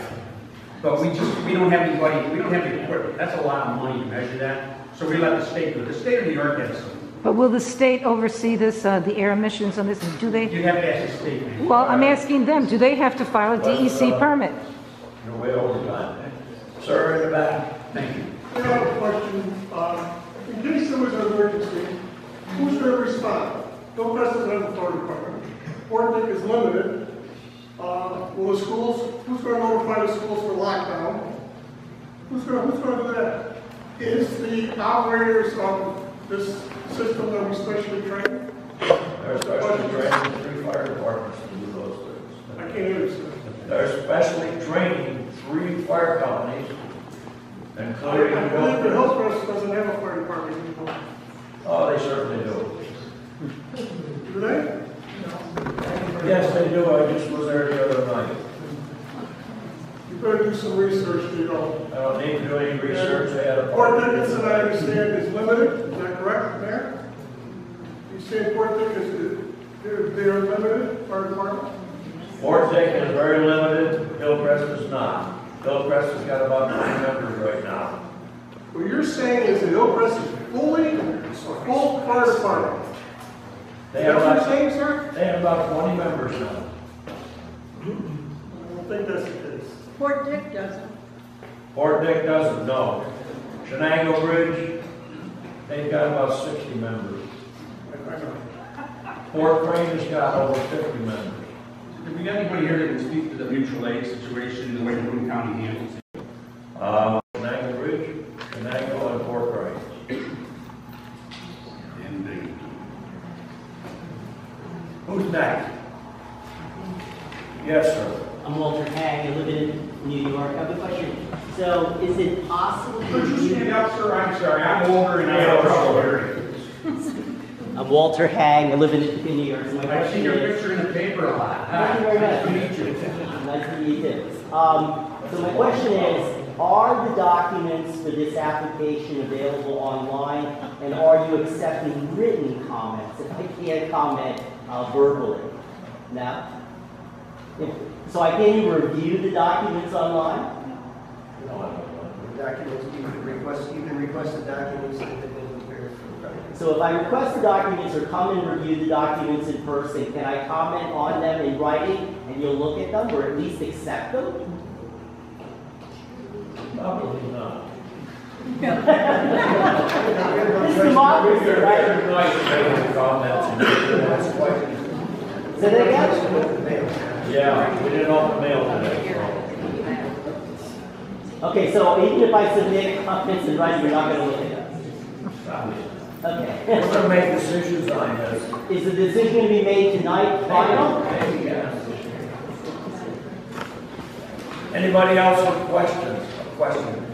But we just, we don't have anybody, we don't have the equipment, that's a lot of money to measure that, so we let the state do it. The state of New York has some, But will the state oversee this, uh, the air emissions on this? Do they? you have to ask the state. Well, I'm asking them, do they have to file a DEC permit? You're way over time. Sir, in the back. Thank you. I have a question. Uh, In case there was an emergency, who's going to respond? No precedent in the fire department. Orpik is limited. Uh, Will the schools, who's going to notify the schools for lockdown? Who's going, who's going to do that? Is the operators of this system that we specially train? They're specially trained three fire departments to do those things. I can't hear you, sir. They're specially training three fire companies, I including. I believe the Hillcrest doesn't have a fire department anymore. Oh, they certainly do. Do they? Yes, they do. I just was there the other night. You better do some research, you know. I don't need to do any research. They had a. Port Dickinson, I understand, is limited, is that correct, Mayor? You say Port Dickinson, they're, they're limited, fire department? Dick is very limited. Hillcrest is not. Hillcrest has got about nine members right now. What you're saying is that Hillcrest is fully, a full fire department. They have that what you're about, saying, sir? they have about twenty members now. I don't think that's. Port Dick doesn't. Port Dick doesn't no. Chenango Bridge, they've got about sixty members. I I. Port Crane has got over fifty members. Do we got anybody here that can speak to the mutual aid situation, in the way Broome County handles it? Uh, Chenango Bridge, Chenango, and Port Crane. Indeed. Who's next? Yes, sir. I'm Walter Hang, I live in New York. I have a question. So is it possible for Could you you? stand up, sir? I'm sorry, I'm older and I have trouble hearing. I'm Walter Hang, I live in, in New York. So I've question seen your is- picture in the paper a lot. Thank you very Nice to meet you. Nice to meet you. Um, so my question is, are the documents for this application available online? And are you accepting written comments? If I can't comment uh, verbally? No? If- So I can you review the documents online? Documents, you can request, you can request the documents that have been prepared for the project. So if I request the documents or come and review the documents in person, can I comment on them in writing and you'll look at them or at least accept them? Probably not. This is democracy, right? Nice to make comments and that's quite- Say that again? Yeah, we didn't open mail today. so. Okay, so even if I submit comments in writing, you're not gonna look at them? Okay. We're gonna make decisions on this. Is the decision gonna be made tonight, final? Maybe, yes. Anybody else with questions? A question?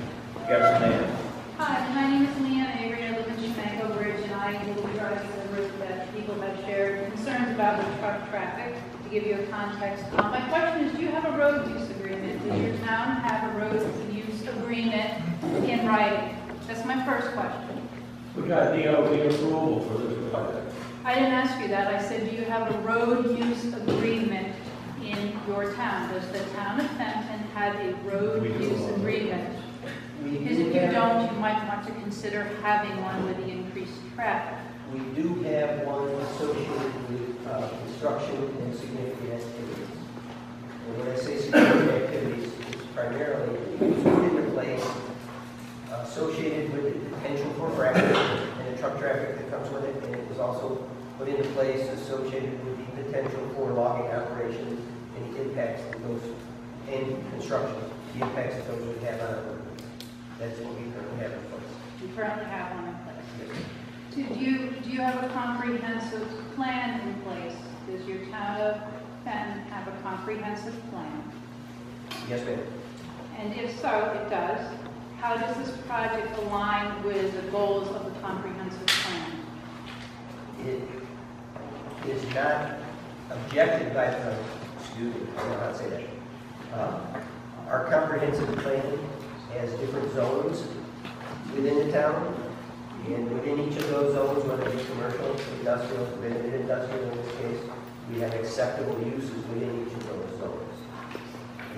Yes, ma'am. Hi, my name is Leanne Avery. I live in Chenango Bridge, and I will be driving over that people have shared concerns about the truck traffic. To give you a context, um, my question is, do you have a road use agreement? Does your town have a road use agreement in writing? That's my first question. We got DOT approval for this project. I didn't ask you that. I said, do you have a road use agreement in your town? Does the town of Fenton have a road We use agreement? Because if you don't, you might want to consider having one with the increased traffic. We do have one associated with uh, construction and significant activities. And when I say significant activities, it's primarily put into place associated with the potential for traffic and the truck traffic that comes with it, and it was also put into place associated with the potential for logging operations and the impacts that those, and construction, the impacts that those would have on our. That's what we currently have in place. You currently have one. Do you, do you have a comprehensive plan in place? Does your town of Fenton have a comprehensive plan? Yes, ma'am. And if so, it does, how does this project align with the goals of the comprehensive plan? It is not objected by the, excuse me, I don't know how to say that. Uh, Our comprehensive plan has different zones within the town, and within each of those zones, whether it be commercial, industrial, limited industrial in this case, we have acceptable uses within each of those zones.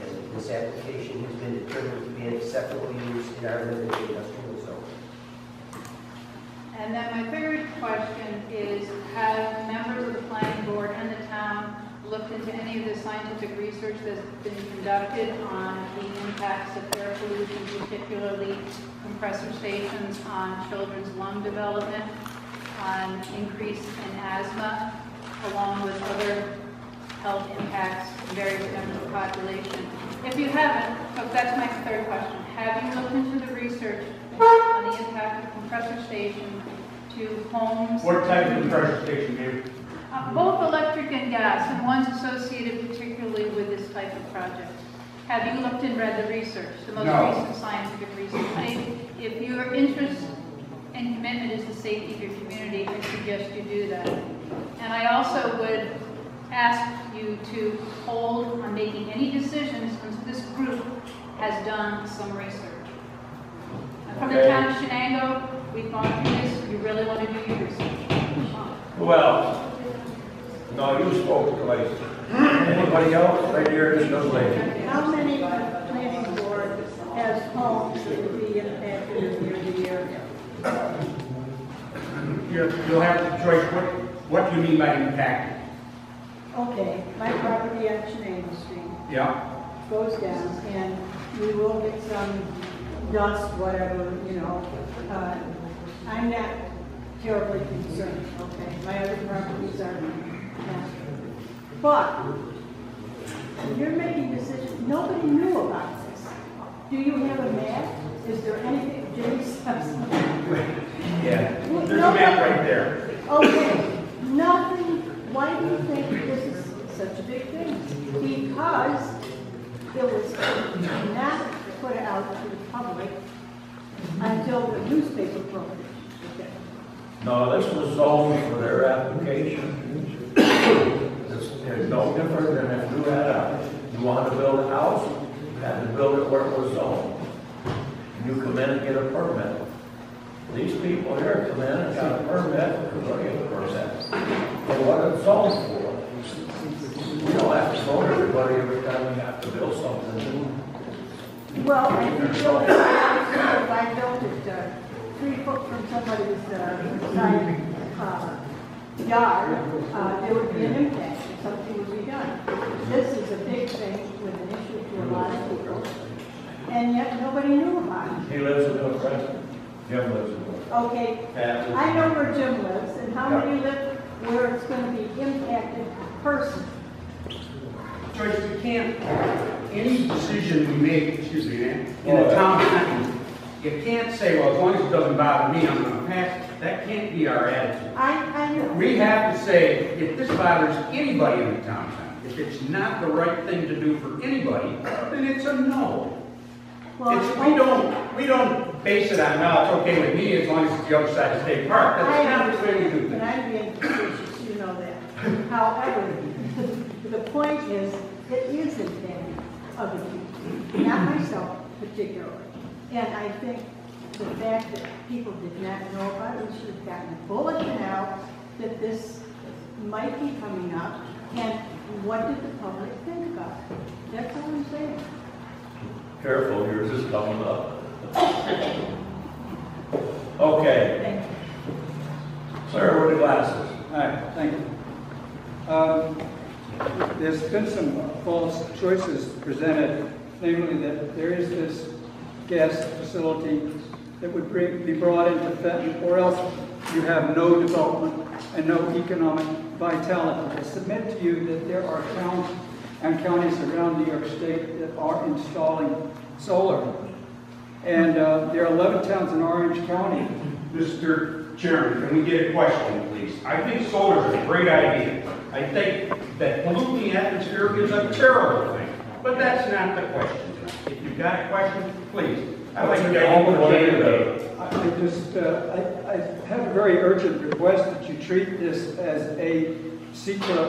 And this application has been determined to be an acceptable use in our limited industrial zone. And then my third question is, have members of the planning board and the town looked into any of the scientific research that's been conducted on the impacts of air pollution, particularly compressor stations on children's lung development, on increase in asthma, along with other health impacts in various members of the population? If you haven't, so that's my third question, have you looked into the research on the impact of compressor stations to homes? What type of compressor station, Dave? Uh, Both electric and gas, and one's associated particularly with this type of project. Have you looked and read the research, the most No. recent scientific research? If- If your interest and commitment is the safety of your community, I suggest you do that. And I also would ask you to hold on making any decisions until this group has done some research. And From the town of Chenango, we've gone through this, you really want to do your research. Well, no, you spoke twice. Anybody else? Right here, this young lady. How many planning board has homes that would be impacted in the area? You'll you'll have the choice, what, what do you mean by impacted? Okay, my property on Chenango Street Yeah, goes down, and we will get some dust, whatever, you know. Uh, I'm not terribly concerned, okay? My other properties are not. But you're making decisions, nobody knew about this. Do you have a map? Is there anything, Jimmy yeah, there's a map right there. Okay, nothing, why do you think this is such a big thing? Because it was not put out to the public until the newspaper broke it. Okay. No, this was zoned for their application. It's it's no different than if you had a, you wanted to build a house, you had to build it where it was zoned. You come in and get a permit. These people here come in and got a permit, or do you permit, for what it's zoned for. You don't have to zone everybody every time we have to build something. Well, I think a if I built it uh, three foot from somebody's uh, side uh, yard, uh, there would be an impact, and something would be done. This is a big thing with an issue to a lot of people, and yet nobody knew about it. He lives in North Crescent. Jim lives in North. Okay, Pat lives- I know where Jim lives, and how many live where it's gonna be impacted person. Joyce, we can't, any decision we make, excuse me, man, in the town of Fenton, you can't say, well, as long as it doesn't bother me, I'm gonna pass it. That can't be our attitude. I, I know. We have to say, if this bothers anybody in the town, if it's not the right thing to do for anybody, then it's a no. Well, It's, we don't, we don't base it on, no, it's okay with me as long as it's the other side of State Park. That's not the way we do And things. I'm being facetious, you know that. However, the point is, it is impacting other people, not myself particularly. And I think the fact that people did not know about it, we should have gotten a bulletin out that this might be coming up, and what did the public think about it? That's all I'm saying. Careful, yours is coming up. Okay. Sir, with the glasses. Hi, thank you. Um, There's been some false choices presented, namely that there is this gas facility that would bring, be brought into Fenton, or else you have no development and no economic vitality. I submit to you that there are towns and counties around New York State that are installing solar. And uh, there are 11 towns in Orange County Mr. Chairman, can we get a question, please? I think solar is a great idea. I think that polluting the atmosphere is a terrible thing, but that's not the question. If you've got a question, please. I'd like to get all the way. I I just, uh, I, I have a very urgent request that you treat this as a secret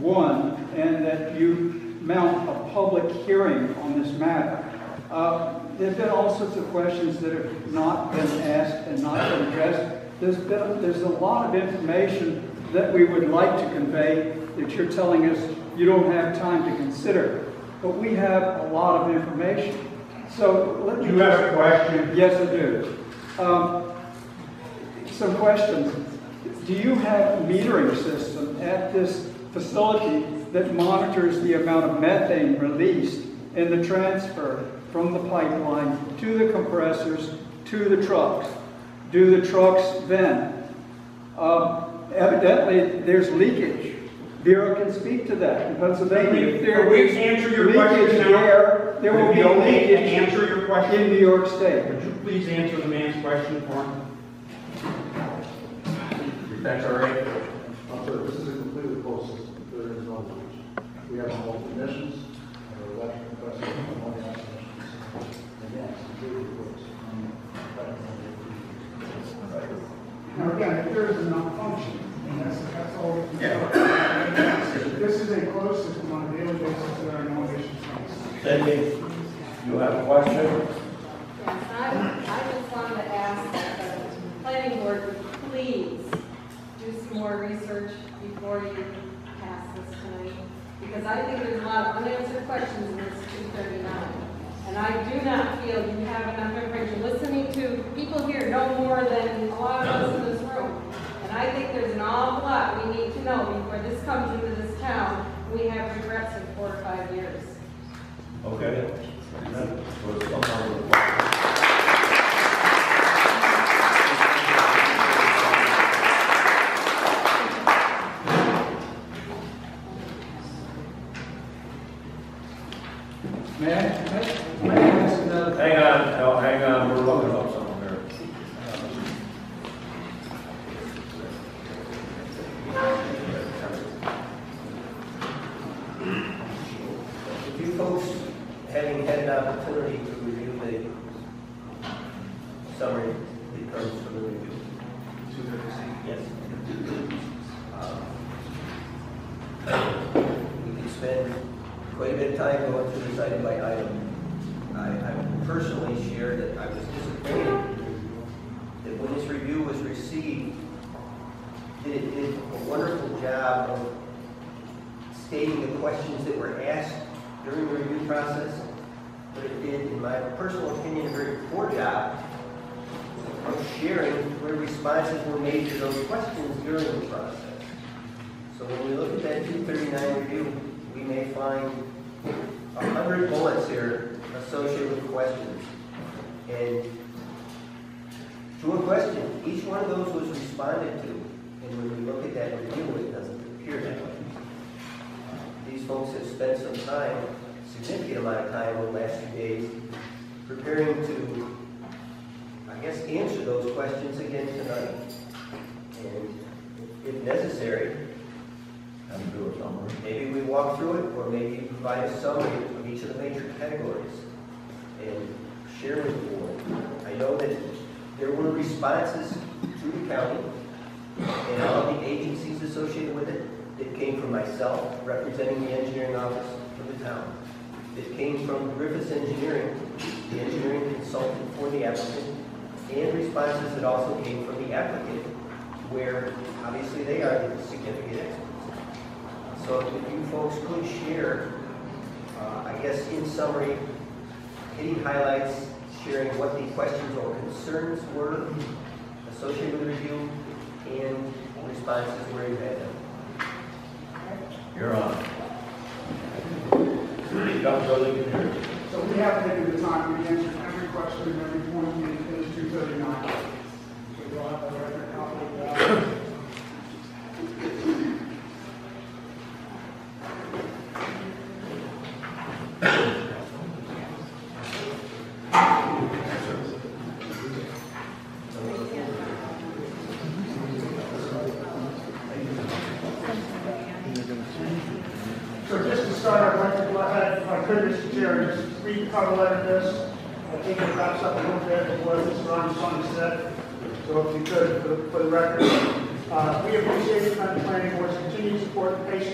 one and that you mount a public hearing on this matter. Uh, There've been all sorts of questions that have not been asked and not been addressed. There's been, there's a lot of information that we would like to convey that you're telling us you don't have time to consider. But we have a lot of information. So let me. You have a question? Yes, I do. Um, Some questions. Do you have a metering system at this facility that monitors the amount of methane released in the transfer from the pipeline to the compressors to the trucks? Do the trucks vent? Um, Evidently, there's leakage. Vera can speak to that. In Pennsylvania, if there Can we is answer your question leakage now? there, there will be it okay to leakage answer your question? in New York State. Would you please answer the man's question for him? If that's all right. Uh, Sir, this is a completely closed system. There is no leakage. We have multiple emissions, our electric compressor, ammonia emissions. And yes, completely closed. Now, again, if there is a malfunction, and that's, that's all. we can do. A system on a daily basis, you have a question? Yes, I, I just wanted to ask that the planning board please do some more research before you pass this tonight. Because I think there's a lot of unanswered questions in this two thirty-nine. And I do not feel you have enough information. Listening to people here know more than a lot of us in this room. And I think there's an awful lot we need to know before this comes into this town. We have regrets in four or five years. Okay.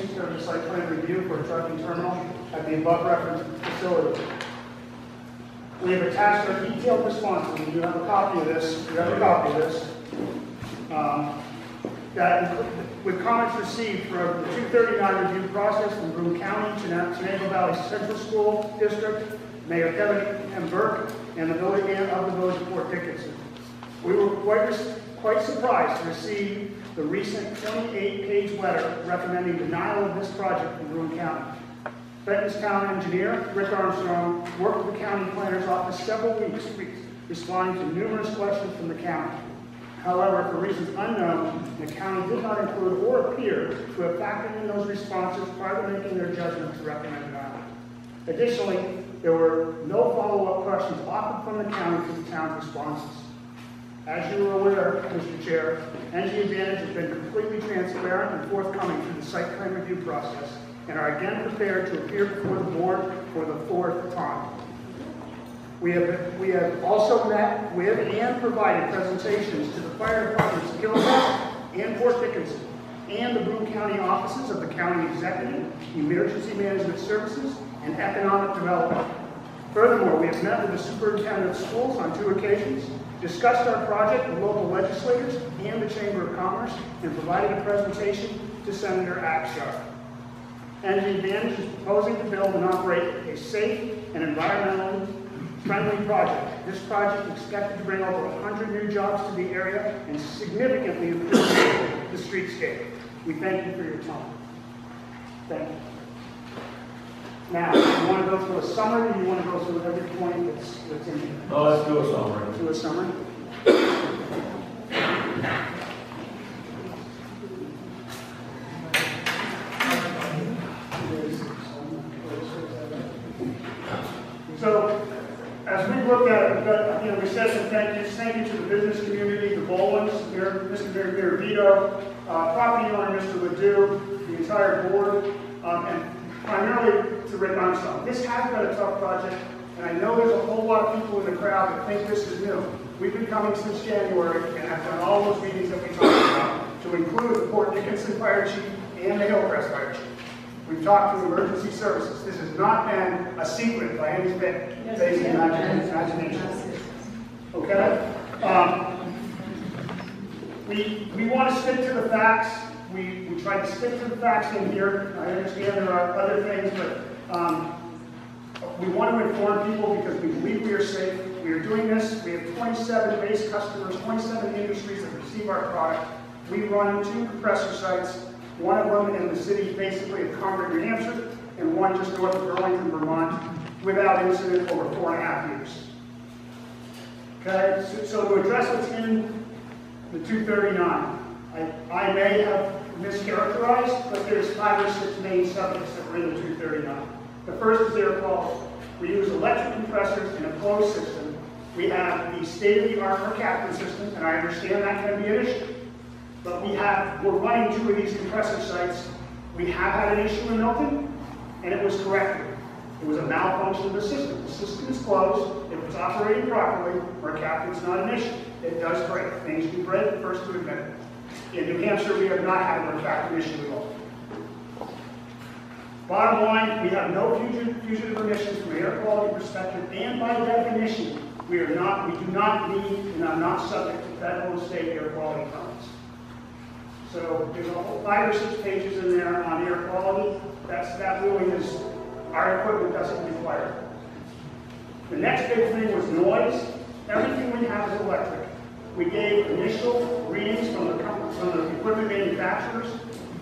And patience during site plan review for a trucking terminal at the above referenced facility. We have attached our detailed responses, and you have a copy of this, you have a copy of this. Um, that with comments received from the 239 review process from Broome County, Chena- Chenango Valley Central School District, Mayor Kevin M. Burke, and the village of the village of Port Dickinson. We were quite, quite surprised to receive the recent 28-page letter recommending denial of this project from Broome County. Fenton's town engineer, Rick Armstrong, worked with the county planner's office several weeks, responding to numerous questions from the county. However, for reasons unknown, the county did not include or appear to have factored in those responses prior to making their judgment to recommend denial. Additionally, there were no follow-up questions offered from the county to the town's responses. As you are aware, Mr. Chair, NG Advantage has been completely transparent and forthcoming through the site plan review process and are again prepared to appear before the board for the fourth time. We have, we have also met with and provided presentations to the fire departments of and Port Dickinson, and the Broome County offices of the county executive, emergency management services, and economic development. Furthermore, we have met with the superintendent of schools on two occasions, discussed our project with local legislators and the Chamber of Commerce, and provided a presentation to Senator Akshar. NG Advantage is proposing to build and operate a safe and environmentally friendly project. This project is expected to bring over 100 new jobs to the area and significantly improve the streetscape. We thank you for your time. Thank you. Now, you want to go through a summary, or you want to go through every point that's, that's in here? No, let's do a summary. Do a summary? So, as we look at it, we've you know, we said some thank yous, thank you to the business community, the Bolins, Mr. Mayor Mayor Vito, uh, property owner, Mr. Ledoux, the entire board, um, and primarily to Rick Armstrong. This has been a tough project, and I know there's a whole lot of people in the crowd that think this is new. We've been coming since January, and have done all those meetings that we talked about, to include the Port Dickinson Fire Chief and the Hillcrest Fire Chief. We've talked to emergency services. This has not been a secret by any bit, basic imagination. Okay? Um, We, we want to stick to the facts. We, try to stick to the facts in here. I understand there are other things, but um, we want to inform people because we believe we are safe. We are doing this. We have 27 base customers, 27 industries that receive our product. We run two compressor sites, one of them in the city, basically of Concord, New Hampshire, and one just north of Burlington, Vermont, without incident over four and a half years. Okay, so- so to address what's in the 239, I, I may have mischaracterized, but there's five or six main subjects that were in the 239. The first is air quality. We use electric compressors in a closed system. We have the state-of-the-art mercaptan system, and I understand that can be an issue. But we have, we're running two of these compressor sites. We have had an issue in Milton, and it was corrected. It was a malfunction of the system. The system is closed. If it's operating properly, mercaptan's not an issue. It does break. Things do break, first to admit it. In New Hampshire, we have not had a mercaptan issue at all. Bottom line, we have no fugitive, emissions from an air quality perspective, and by definition, we are not, we do not need and are not subject to federal and state air quality permits. So there's a whole five or six pages in there on air quality. That's, that really is, our equipment doesn't require. The next big thing was noise. Everything we have is electric. We gave initial readings from the, from the equipment manufacturers,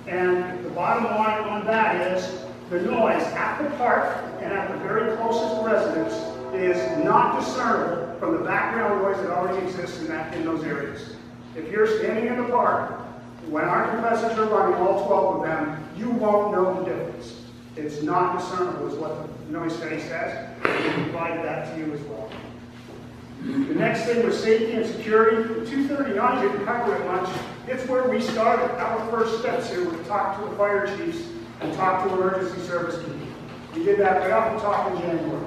and the bottom line on that is the noise at the park and at the very closest residence is not discernible from the background noise that already exists in that, in those areas. If you're standing in the park, when our compressors are running, all 12 of them, you won't know the difference. It's not discernible is what the noise study says. We provided that to you as well. The next thing was safety and security. The 239 didn't cover it much. It's where we started. Our first steps here were to talk to the fire chiefs and talk to emergency service people. We did that right off the top in January.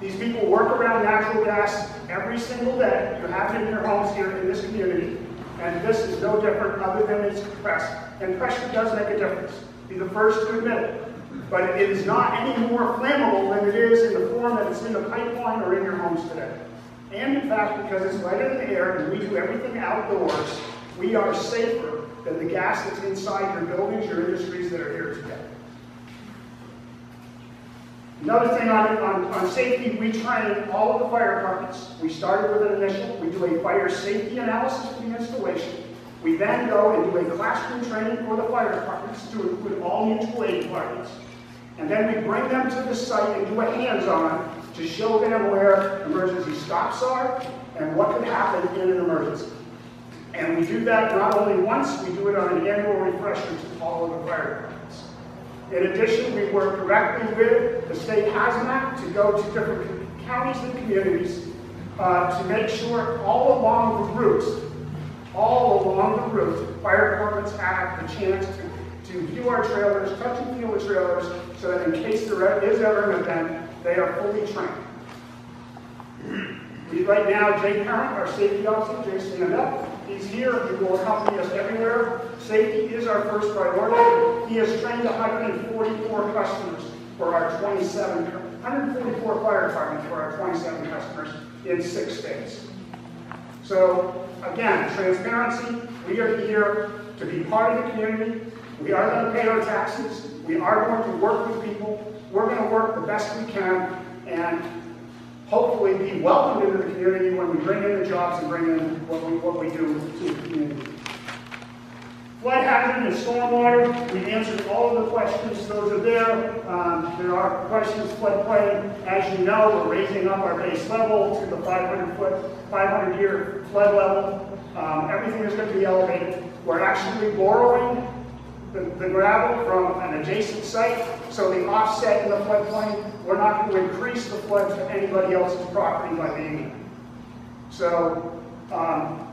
These people work around natural gas every single day. You have it in your homes here in this community. And this is no different other than it's compressed. And pressure does make a difference. Be the first to admit it. But it is not any more flammable than it is in the form that it's in the pipeline or in your homes today. And in fact, because it's lighter the air and we do everything outdoors, we are safer than the gas that's inside your buildings, your industries that are here today. Another thing on, on, on safety, we train all of the fire departments. We started with an initial, we do a fire safety analysis for the installation. We then go and do a classroom training for the fire departments to include all mutual aid departments. And then we bring them to the site and do a hands-on to show them where emergency stops are and what could happen in an emergency. And we do that not only once, we do it on an annual refresher to all of the fire departments. In addition, we work directly with the state hazmat to go to different counties and communities uh, to make sure all along the route, all along the route, fire departments have the chance to, to view our trailers, touch and feel the trailers, so that in case there is ever an event, they are fully trained. We, right now, Jay Parent, our safety officer, Jay, stand up. He's here, he will accompany us everywhere. Safety is our first priority. He has trained 144 customers for our 27, 144 fire departments for our 27 customers in six states. So, again, transparency, we are here to be part of the community. We are going to pay our taxes. We are going to work with people. We're going to work the best we can and hopefully be welcomed into the community when we bring in the jobs and bring in what we, what we do to the community. Flood hazard and stormwater, we answered all of the questions, those are there. Um, there are questions, floodplain, as you know, we're raising up our base level to the 500 foot, 500 year flood level. Um, everything is going to be elevated. We're actually borrowing the, the gravel from an adjacent site, so the offset in the floodplain, we're not going to increase the flood to anybody else's property by being there. So, um,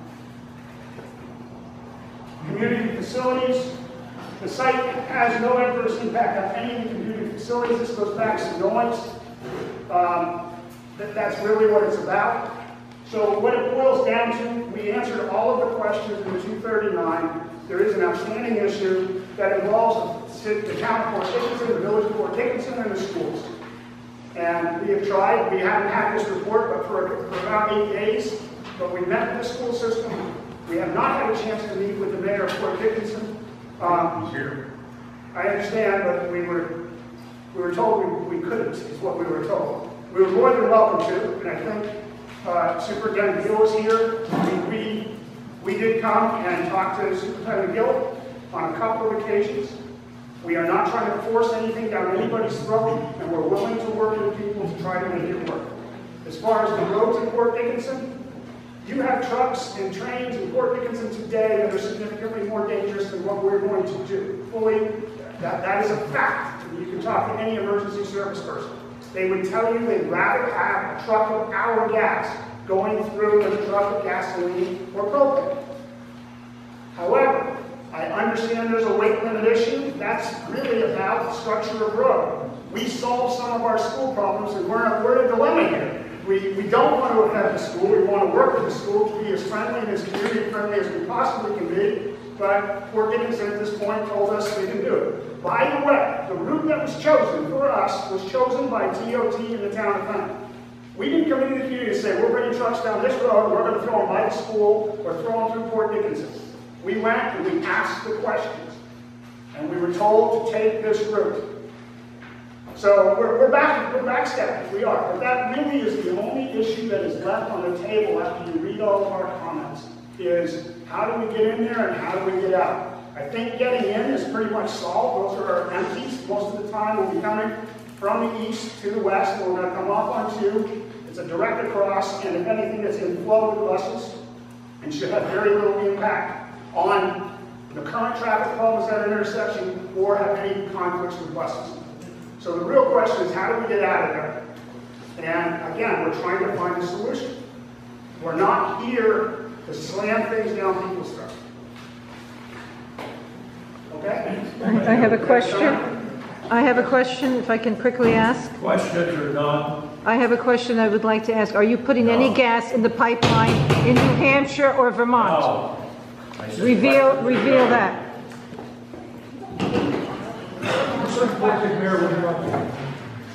community facilities, the site has no adverse impact on any of the community facilities. This goes back to noise. Um, that, that's really what it's about. So what it boils down to, we answered all of the questions in 239. There is an outstanding issue that involves the, the town of Port Dickinson, the village of Port Dickinson, and the schools. And we have tried, we haven't had this report but for, for about eight days, but we met with the school system. We have not had a chance to meet with the mayor of Port Dickinson. Um, He's here. I understand, but we were, we were told we, we couldn't, is what we were told. We were more than welcome to, and I think uh, Superintendent Gill is here. We, we, we did come and talk to Superintendent Gill on a couple of occasions. We are not trying to force anything down anybody's throat, and we're willing to work with people to try to make it work. As far as the roads in Port Dickinson, you have trucks and trains in Port Dickinson today that are significantly more dangerous than what we're going to do. Fully, that, that is a fact. You can talk to any emergency service person. They would tell you they'd rather have a truck of our gas going through than a truck of gasoline or propane. However, I understand there's a weight limit issue. That's really about the structure of road. We solve some of our school problems, and we're, we're in a dilemma here. We, we don't want to offend the school. We want to work with the school to be as friendly and as community friendly as we possibly can be. But Port Dickinson at this point told us they can do it. By the way, the route that was chosen for us was chosen by DOT and the town of Fenton. We didn't come into the community and say, we're bringing trucks down this road, we're going to throw them by the school or throw them through Port Dickinson. We went and we asked the questions, and we were told to take this route. So we're, we're back, we're backstepping, we are, but that really is the only issue that is left on the table after you read all of our comments, is how do we get in there and how do we get out? I think getting in is pretty much solved, those are our empties, most of the time. We'll be coming from the east to the west, and we're gonna come off on two, it's a direct across, and if anything, it's in flow with buses, and should have very little impact on the current traffic problems at that intersection or have any conflicts with buses. So the real question is, how do we get out of there? And again, we're trying to find a solution. We're not here to slam things down people's throats. Okay? I have a question. I have a question, if I can quickly ask. Questions or not? I have a question I would like to ask. Are you putting any gas in the pipeline in New Hampshire or Vermont? No. I said Reveal, reveal that.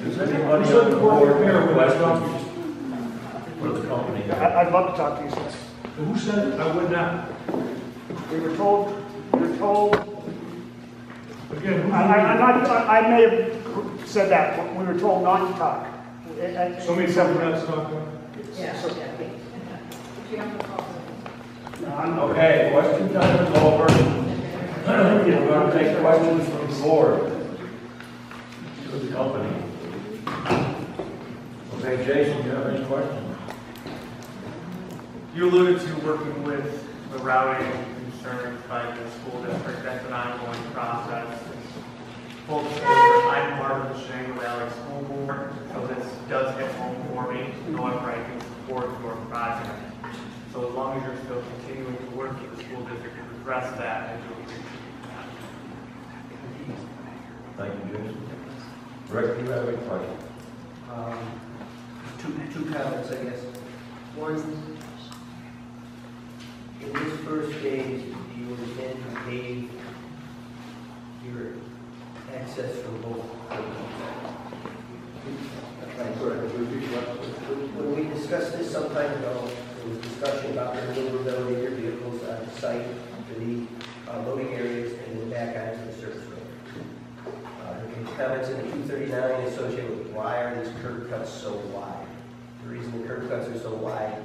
Does anybody on the board have questions for the company? I- I'd love to talk to you, sir. Who said it? I would not. We were told, we were told, Again, who? I, I- I'm not, I I may have said that, but we were told not to talk. Somebody said we're not talking. Yeah. No, I'm- Okay, question time is over. We're going to take questions from the board to the company. Okay, Jason, do you have any questions? You alluded to working with the routing concerns by the school district. That's an ongoing process. Full I'm part of the Chenango Valley School Board, so this does hit home for me. However, I can support your project. So as long as you're still continuing to work with the school district to address that, I do appreciate. Thank you, Jason. Rick, do you have any questions? Um, Two, two comments, I guess. One, in this first phase, do you intend to pave your access from both? When we discussed this some time ago, there was discussion about the maneuverability of vehicles on site to the uh, loading areas and then back onto the surface road. Uh, comments in the 239 associated with why are these curb cuts so wide? The reason the curb cuts are so wide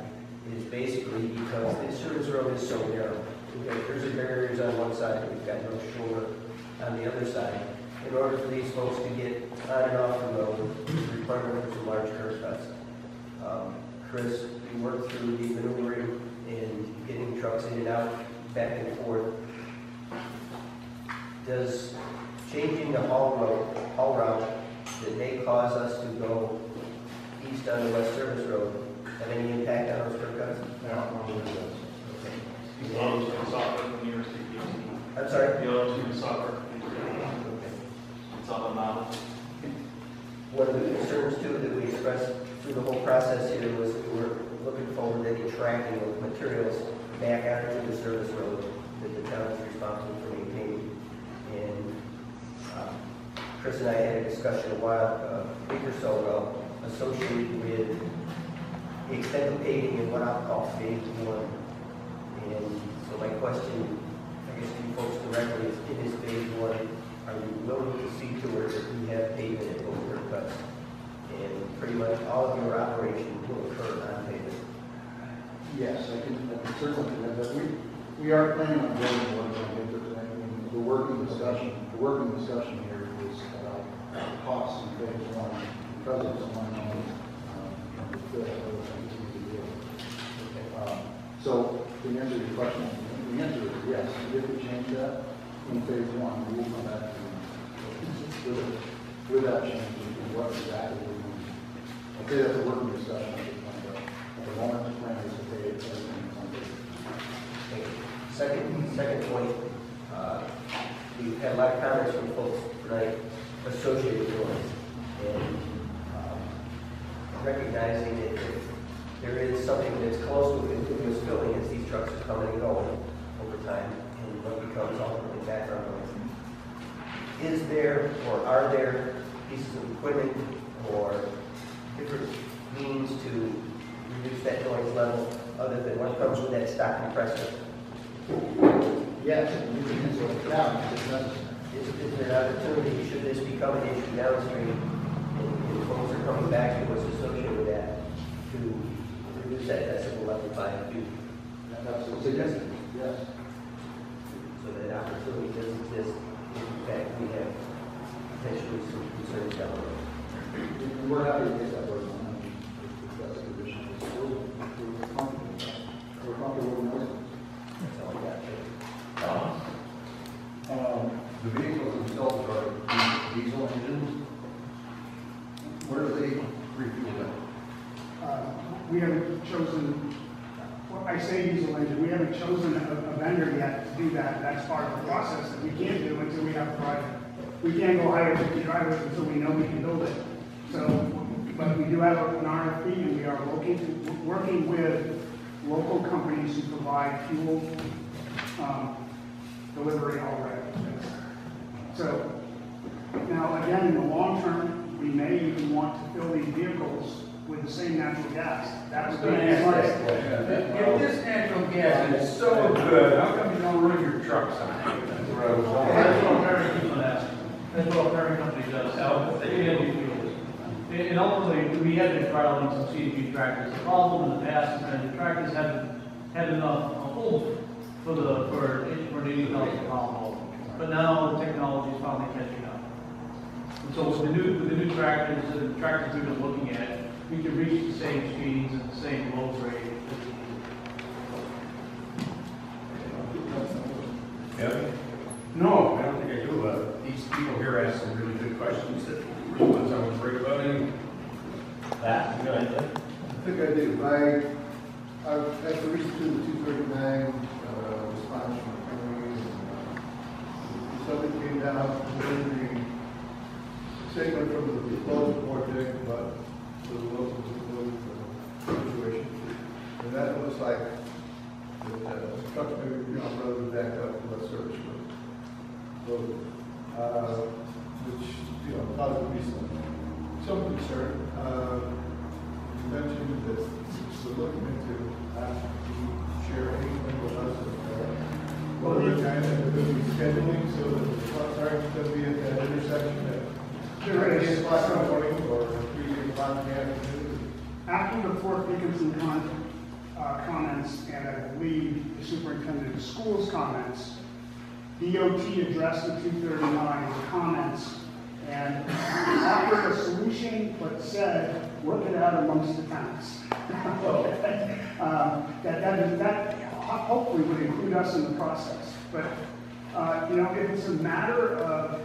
is basically because the service road is so narrow. We've got cruiser barriers on one side, we've got no shore on the other side. In order for these folks to get on and off the road, a requirement for some large curb cuts. Um, Chris, we worked through the maneuvering and getting trucks in and out, back and forth. Does changing the haul road, haul route that may cause us to go east on the West Service Road have any impact on those curb cuts? The other two is software from New York State I'm sorry? The other two is software from New York State It's on the model. One of the concerns too that we expressed through the whole process here was we were looking forward to any tracking of materials back onto the service road that the town is responsible for maintaining. And uh, Chris and I had a discussion a while, a week or so ago, associated with the extent of paving and what I'll call phase one. And so my question, I guess to you folks directly is, in this phase one, are you willing to see to it that we have pavement both curb cuts? And pretty much all of your operation will occur on pavement? Yes, I can, I can certainly do that, but we, we are planning on building one on paper tonight. And The working discussion, the working discussion here is about costs in phase one, of um, the things we need to. Um, So, to answer your question, the answer is yes, if we change that in phase one, we will come back to with, that change and what exactly we want. Okay, that's a working discussion at this but at the moment, the plan is to pay everything on. Thank. Second, second point, uh, we've had a lot of comments from folks tonight associated with noise. And um, recognizing that if there is something that's close to continuous filling as these trucks are coming and going over time, and what becomes ultimately background noise. Is there, or are there pieces of equipment or different means to reduce that noise level other than what comes with that stock compressor? yes, you can use it down if it's necessary. Is, is there an opportunity, should this become an issue downstream, and and folks are coming back to what's associated with that, to reduce that decibel level by a few? That's suggested, yes. So that opportunity does exist, in fact we have potentially some concerns down the road. And We're happy to get that word on, if if that's a condition. We're we're comfortable with that. We're comfortable with it. That's all I got. Don? Um, The vehicles themselves are diesel engines. Where do they refuel them? Uh, We haven't chosen, well, I say diesel engine, we haven't chosen a a vendor yet to do that. That's part of the process that we can't do until we have private. We can't go hire 50 drivers until we know we can build it. So, but we do have an RFP and we are working, working with local companies who provide fuel um, delivery already. So, now again, in the long term, we may even want to fill these vehicles with the same natural gas. That would be the smartest. If this natural gas is so good, how come you don't run your trucks on it? That's what Perry keeps on asking. That's what Perry Company does, how they get these fuels. And and ultimately, we have been trialing some CNG tractors. The problem in the past is that the tractors haven't had enough hold for the, for, for the eighty thousand pound load. But now the technology is finally catching up. And so with the new, with the new tractors, the tractors we've been looking at, we can reach the same speeds and the same load rate. Kevin? No, I don't think I do. Uh, These people here ask some really good questions that really ones I would worry about. And Pat, you got anything? I think I do. I, I've had to read through the two thirty-nine, uh, response from the county. and Something came down, with the statement from the proposed project about the local, the situation. And that looks like that, uh, trucks may be on road and back up to a service road. road, uh, which, you know, causes me some, some concern. Uh, you mentioned that we're looking into, uh, share anything with us, what are the kind be scheduling so that the trucks aren't gonna be at that intersection at There is. eight o'clock in the morning or After the Port Dickinson con, uh, comments, and I believe the superintendent of schools comments, DOT addressed the two thirty-nine comments and offered a solution, but said, work it out amongst the towns. Um, That, that, that hopefully would include us in the process. But, uh, you know, if it's a matter of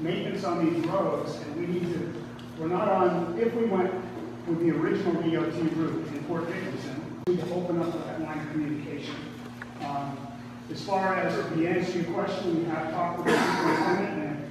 maintenance on these roads, and we need to, we're not on, if we went with the original DOT route in Port Dickinson, we need to open up that line of communication. Um, As far as the answer to your question, we have talked with the superintendent, and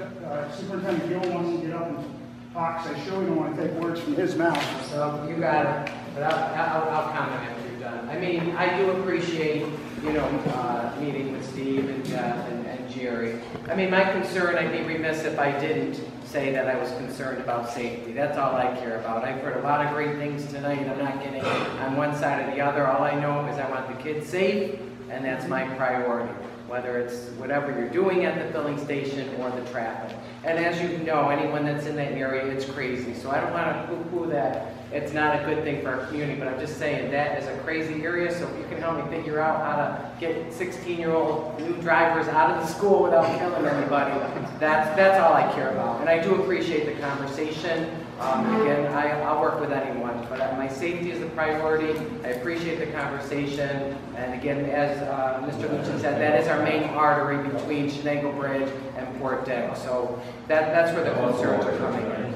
if uh, Superintendent Gill wants to get up and talk, I surely don't want to take words from his mouth. So you got it, but I'll, I'll, I'll comment after you're done. I mean, I do appreciate, you know, uh, meeting with Steve and Jeff and, and Jerry. I mean, my concern, I'd be remiss if I didn't say that I was concerned about safety. That's all I care about. I've heard a lot of great things tonight. I'm not getting on one side or the other. All I know is I want the kids safe, and that's my priority. Whether it's whatever you're doing at the filling station or the traffic. And as you know, anyone that's in that area, it's crazy. So I don't want to poo-poo that it's not a good thing for our community, but I'm just saying that is a crazy area. So if you can help me figure out how to get 16-year-old new drivers out of the school without killing anybody, that's, that's all I care about. And I do appreciate the conversation. Um, again, I, I'll work with anyone, but uh, my safety is the priority. I appreciate the conversation. And again, as uh, Mr. Lucci said, that is our main artery between Chenango Bridge and Port Dick. So that, that's where the concerns are coming in.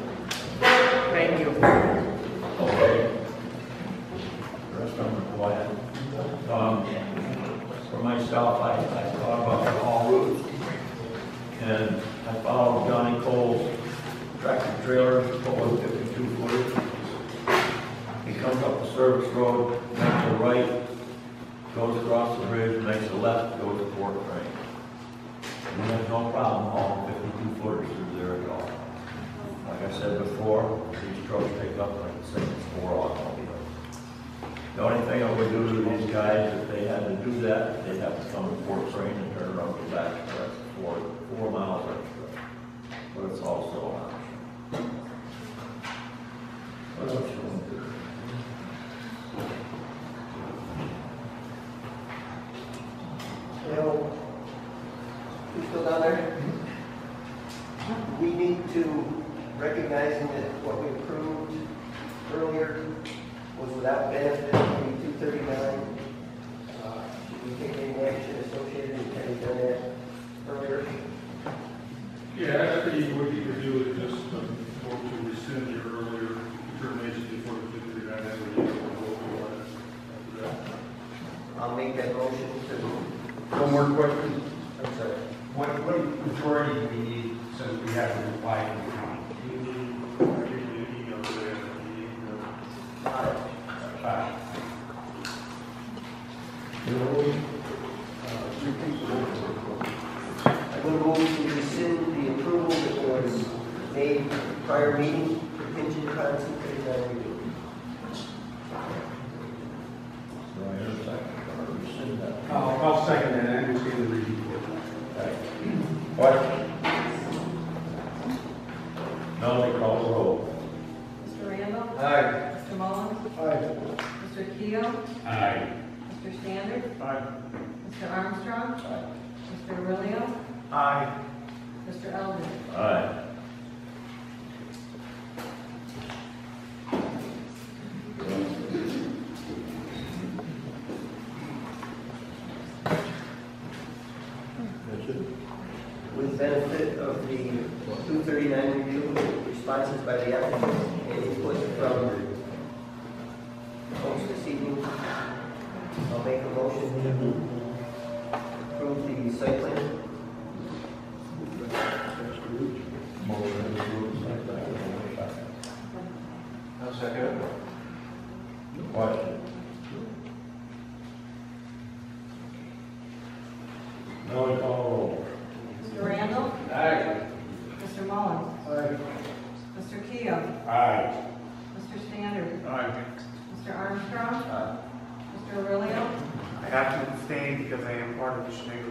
Thank you. Okay. Rest of them quiet. Um, for myself, I, I thought about the all routes. And I followed Johnny Cole's tractor trailer, pulling fifty-two footers. He comes up the service road, makes a right, goes across the bridge, makes a left, goes to Port Crane. And he has no problem hauling fifty-two footers through there at all. Like I said before, these trucks take up like six, four automobiles. The only thing I would do to these guys, if they had to do that, they'd have to come to Port Crane and turn around go back, that's four, four miles extra. But it's also an option. What else you want to do? Now, you still down there? Mm-hmm. We need to, recognizing that what we approved earlier was without benefit, maybe two thirty-nine. Uh, Should we take any action associated, with having done that earlier? Yeah, I think what you could do is just uh, vote to rescind your earlier determination before the fifty nine and we can vote on it after that. I'll make that motion to, One more question. I'm sorry. What, what majority do we need so that we have to reply to the county? You need, I gave you an email today, you need, uh, going to move to rescind the approval that was made prior meeting contingent upon thirty-nine review. Do I hear a second, or rescind that? I'll, I'll second that, I the reason it. Question? Melanie, call the roll. Mr. Randall? Aye. Mr. Mullins? Aye. Mr. Keel? Aye. Mr. Standard? Aye. Mr. Armstrong? Aye. Mr. Aurelio? Aye. Mr. Eldred? Aye. With benefit of the two thirty-nine review, responses by the applicant, and input from folks this evening, I'll make a motion to approve the site plan. I'll second it. Question? Melanie, call the roll. Mr. Randall? Aye. Mr. Mullins? Aye. Mr. Keel? Aye. Mr. Standard? Aye. Mr. Armstrong? Mr. Aurelio? I have to abstain because I am part of the Chenango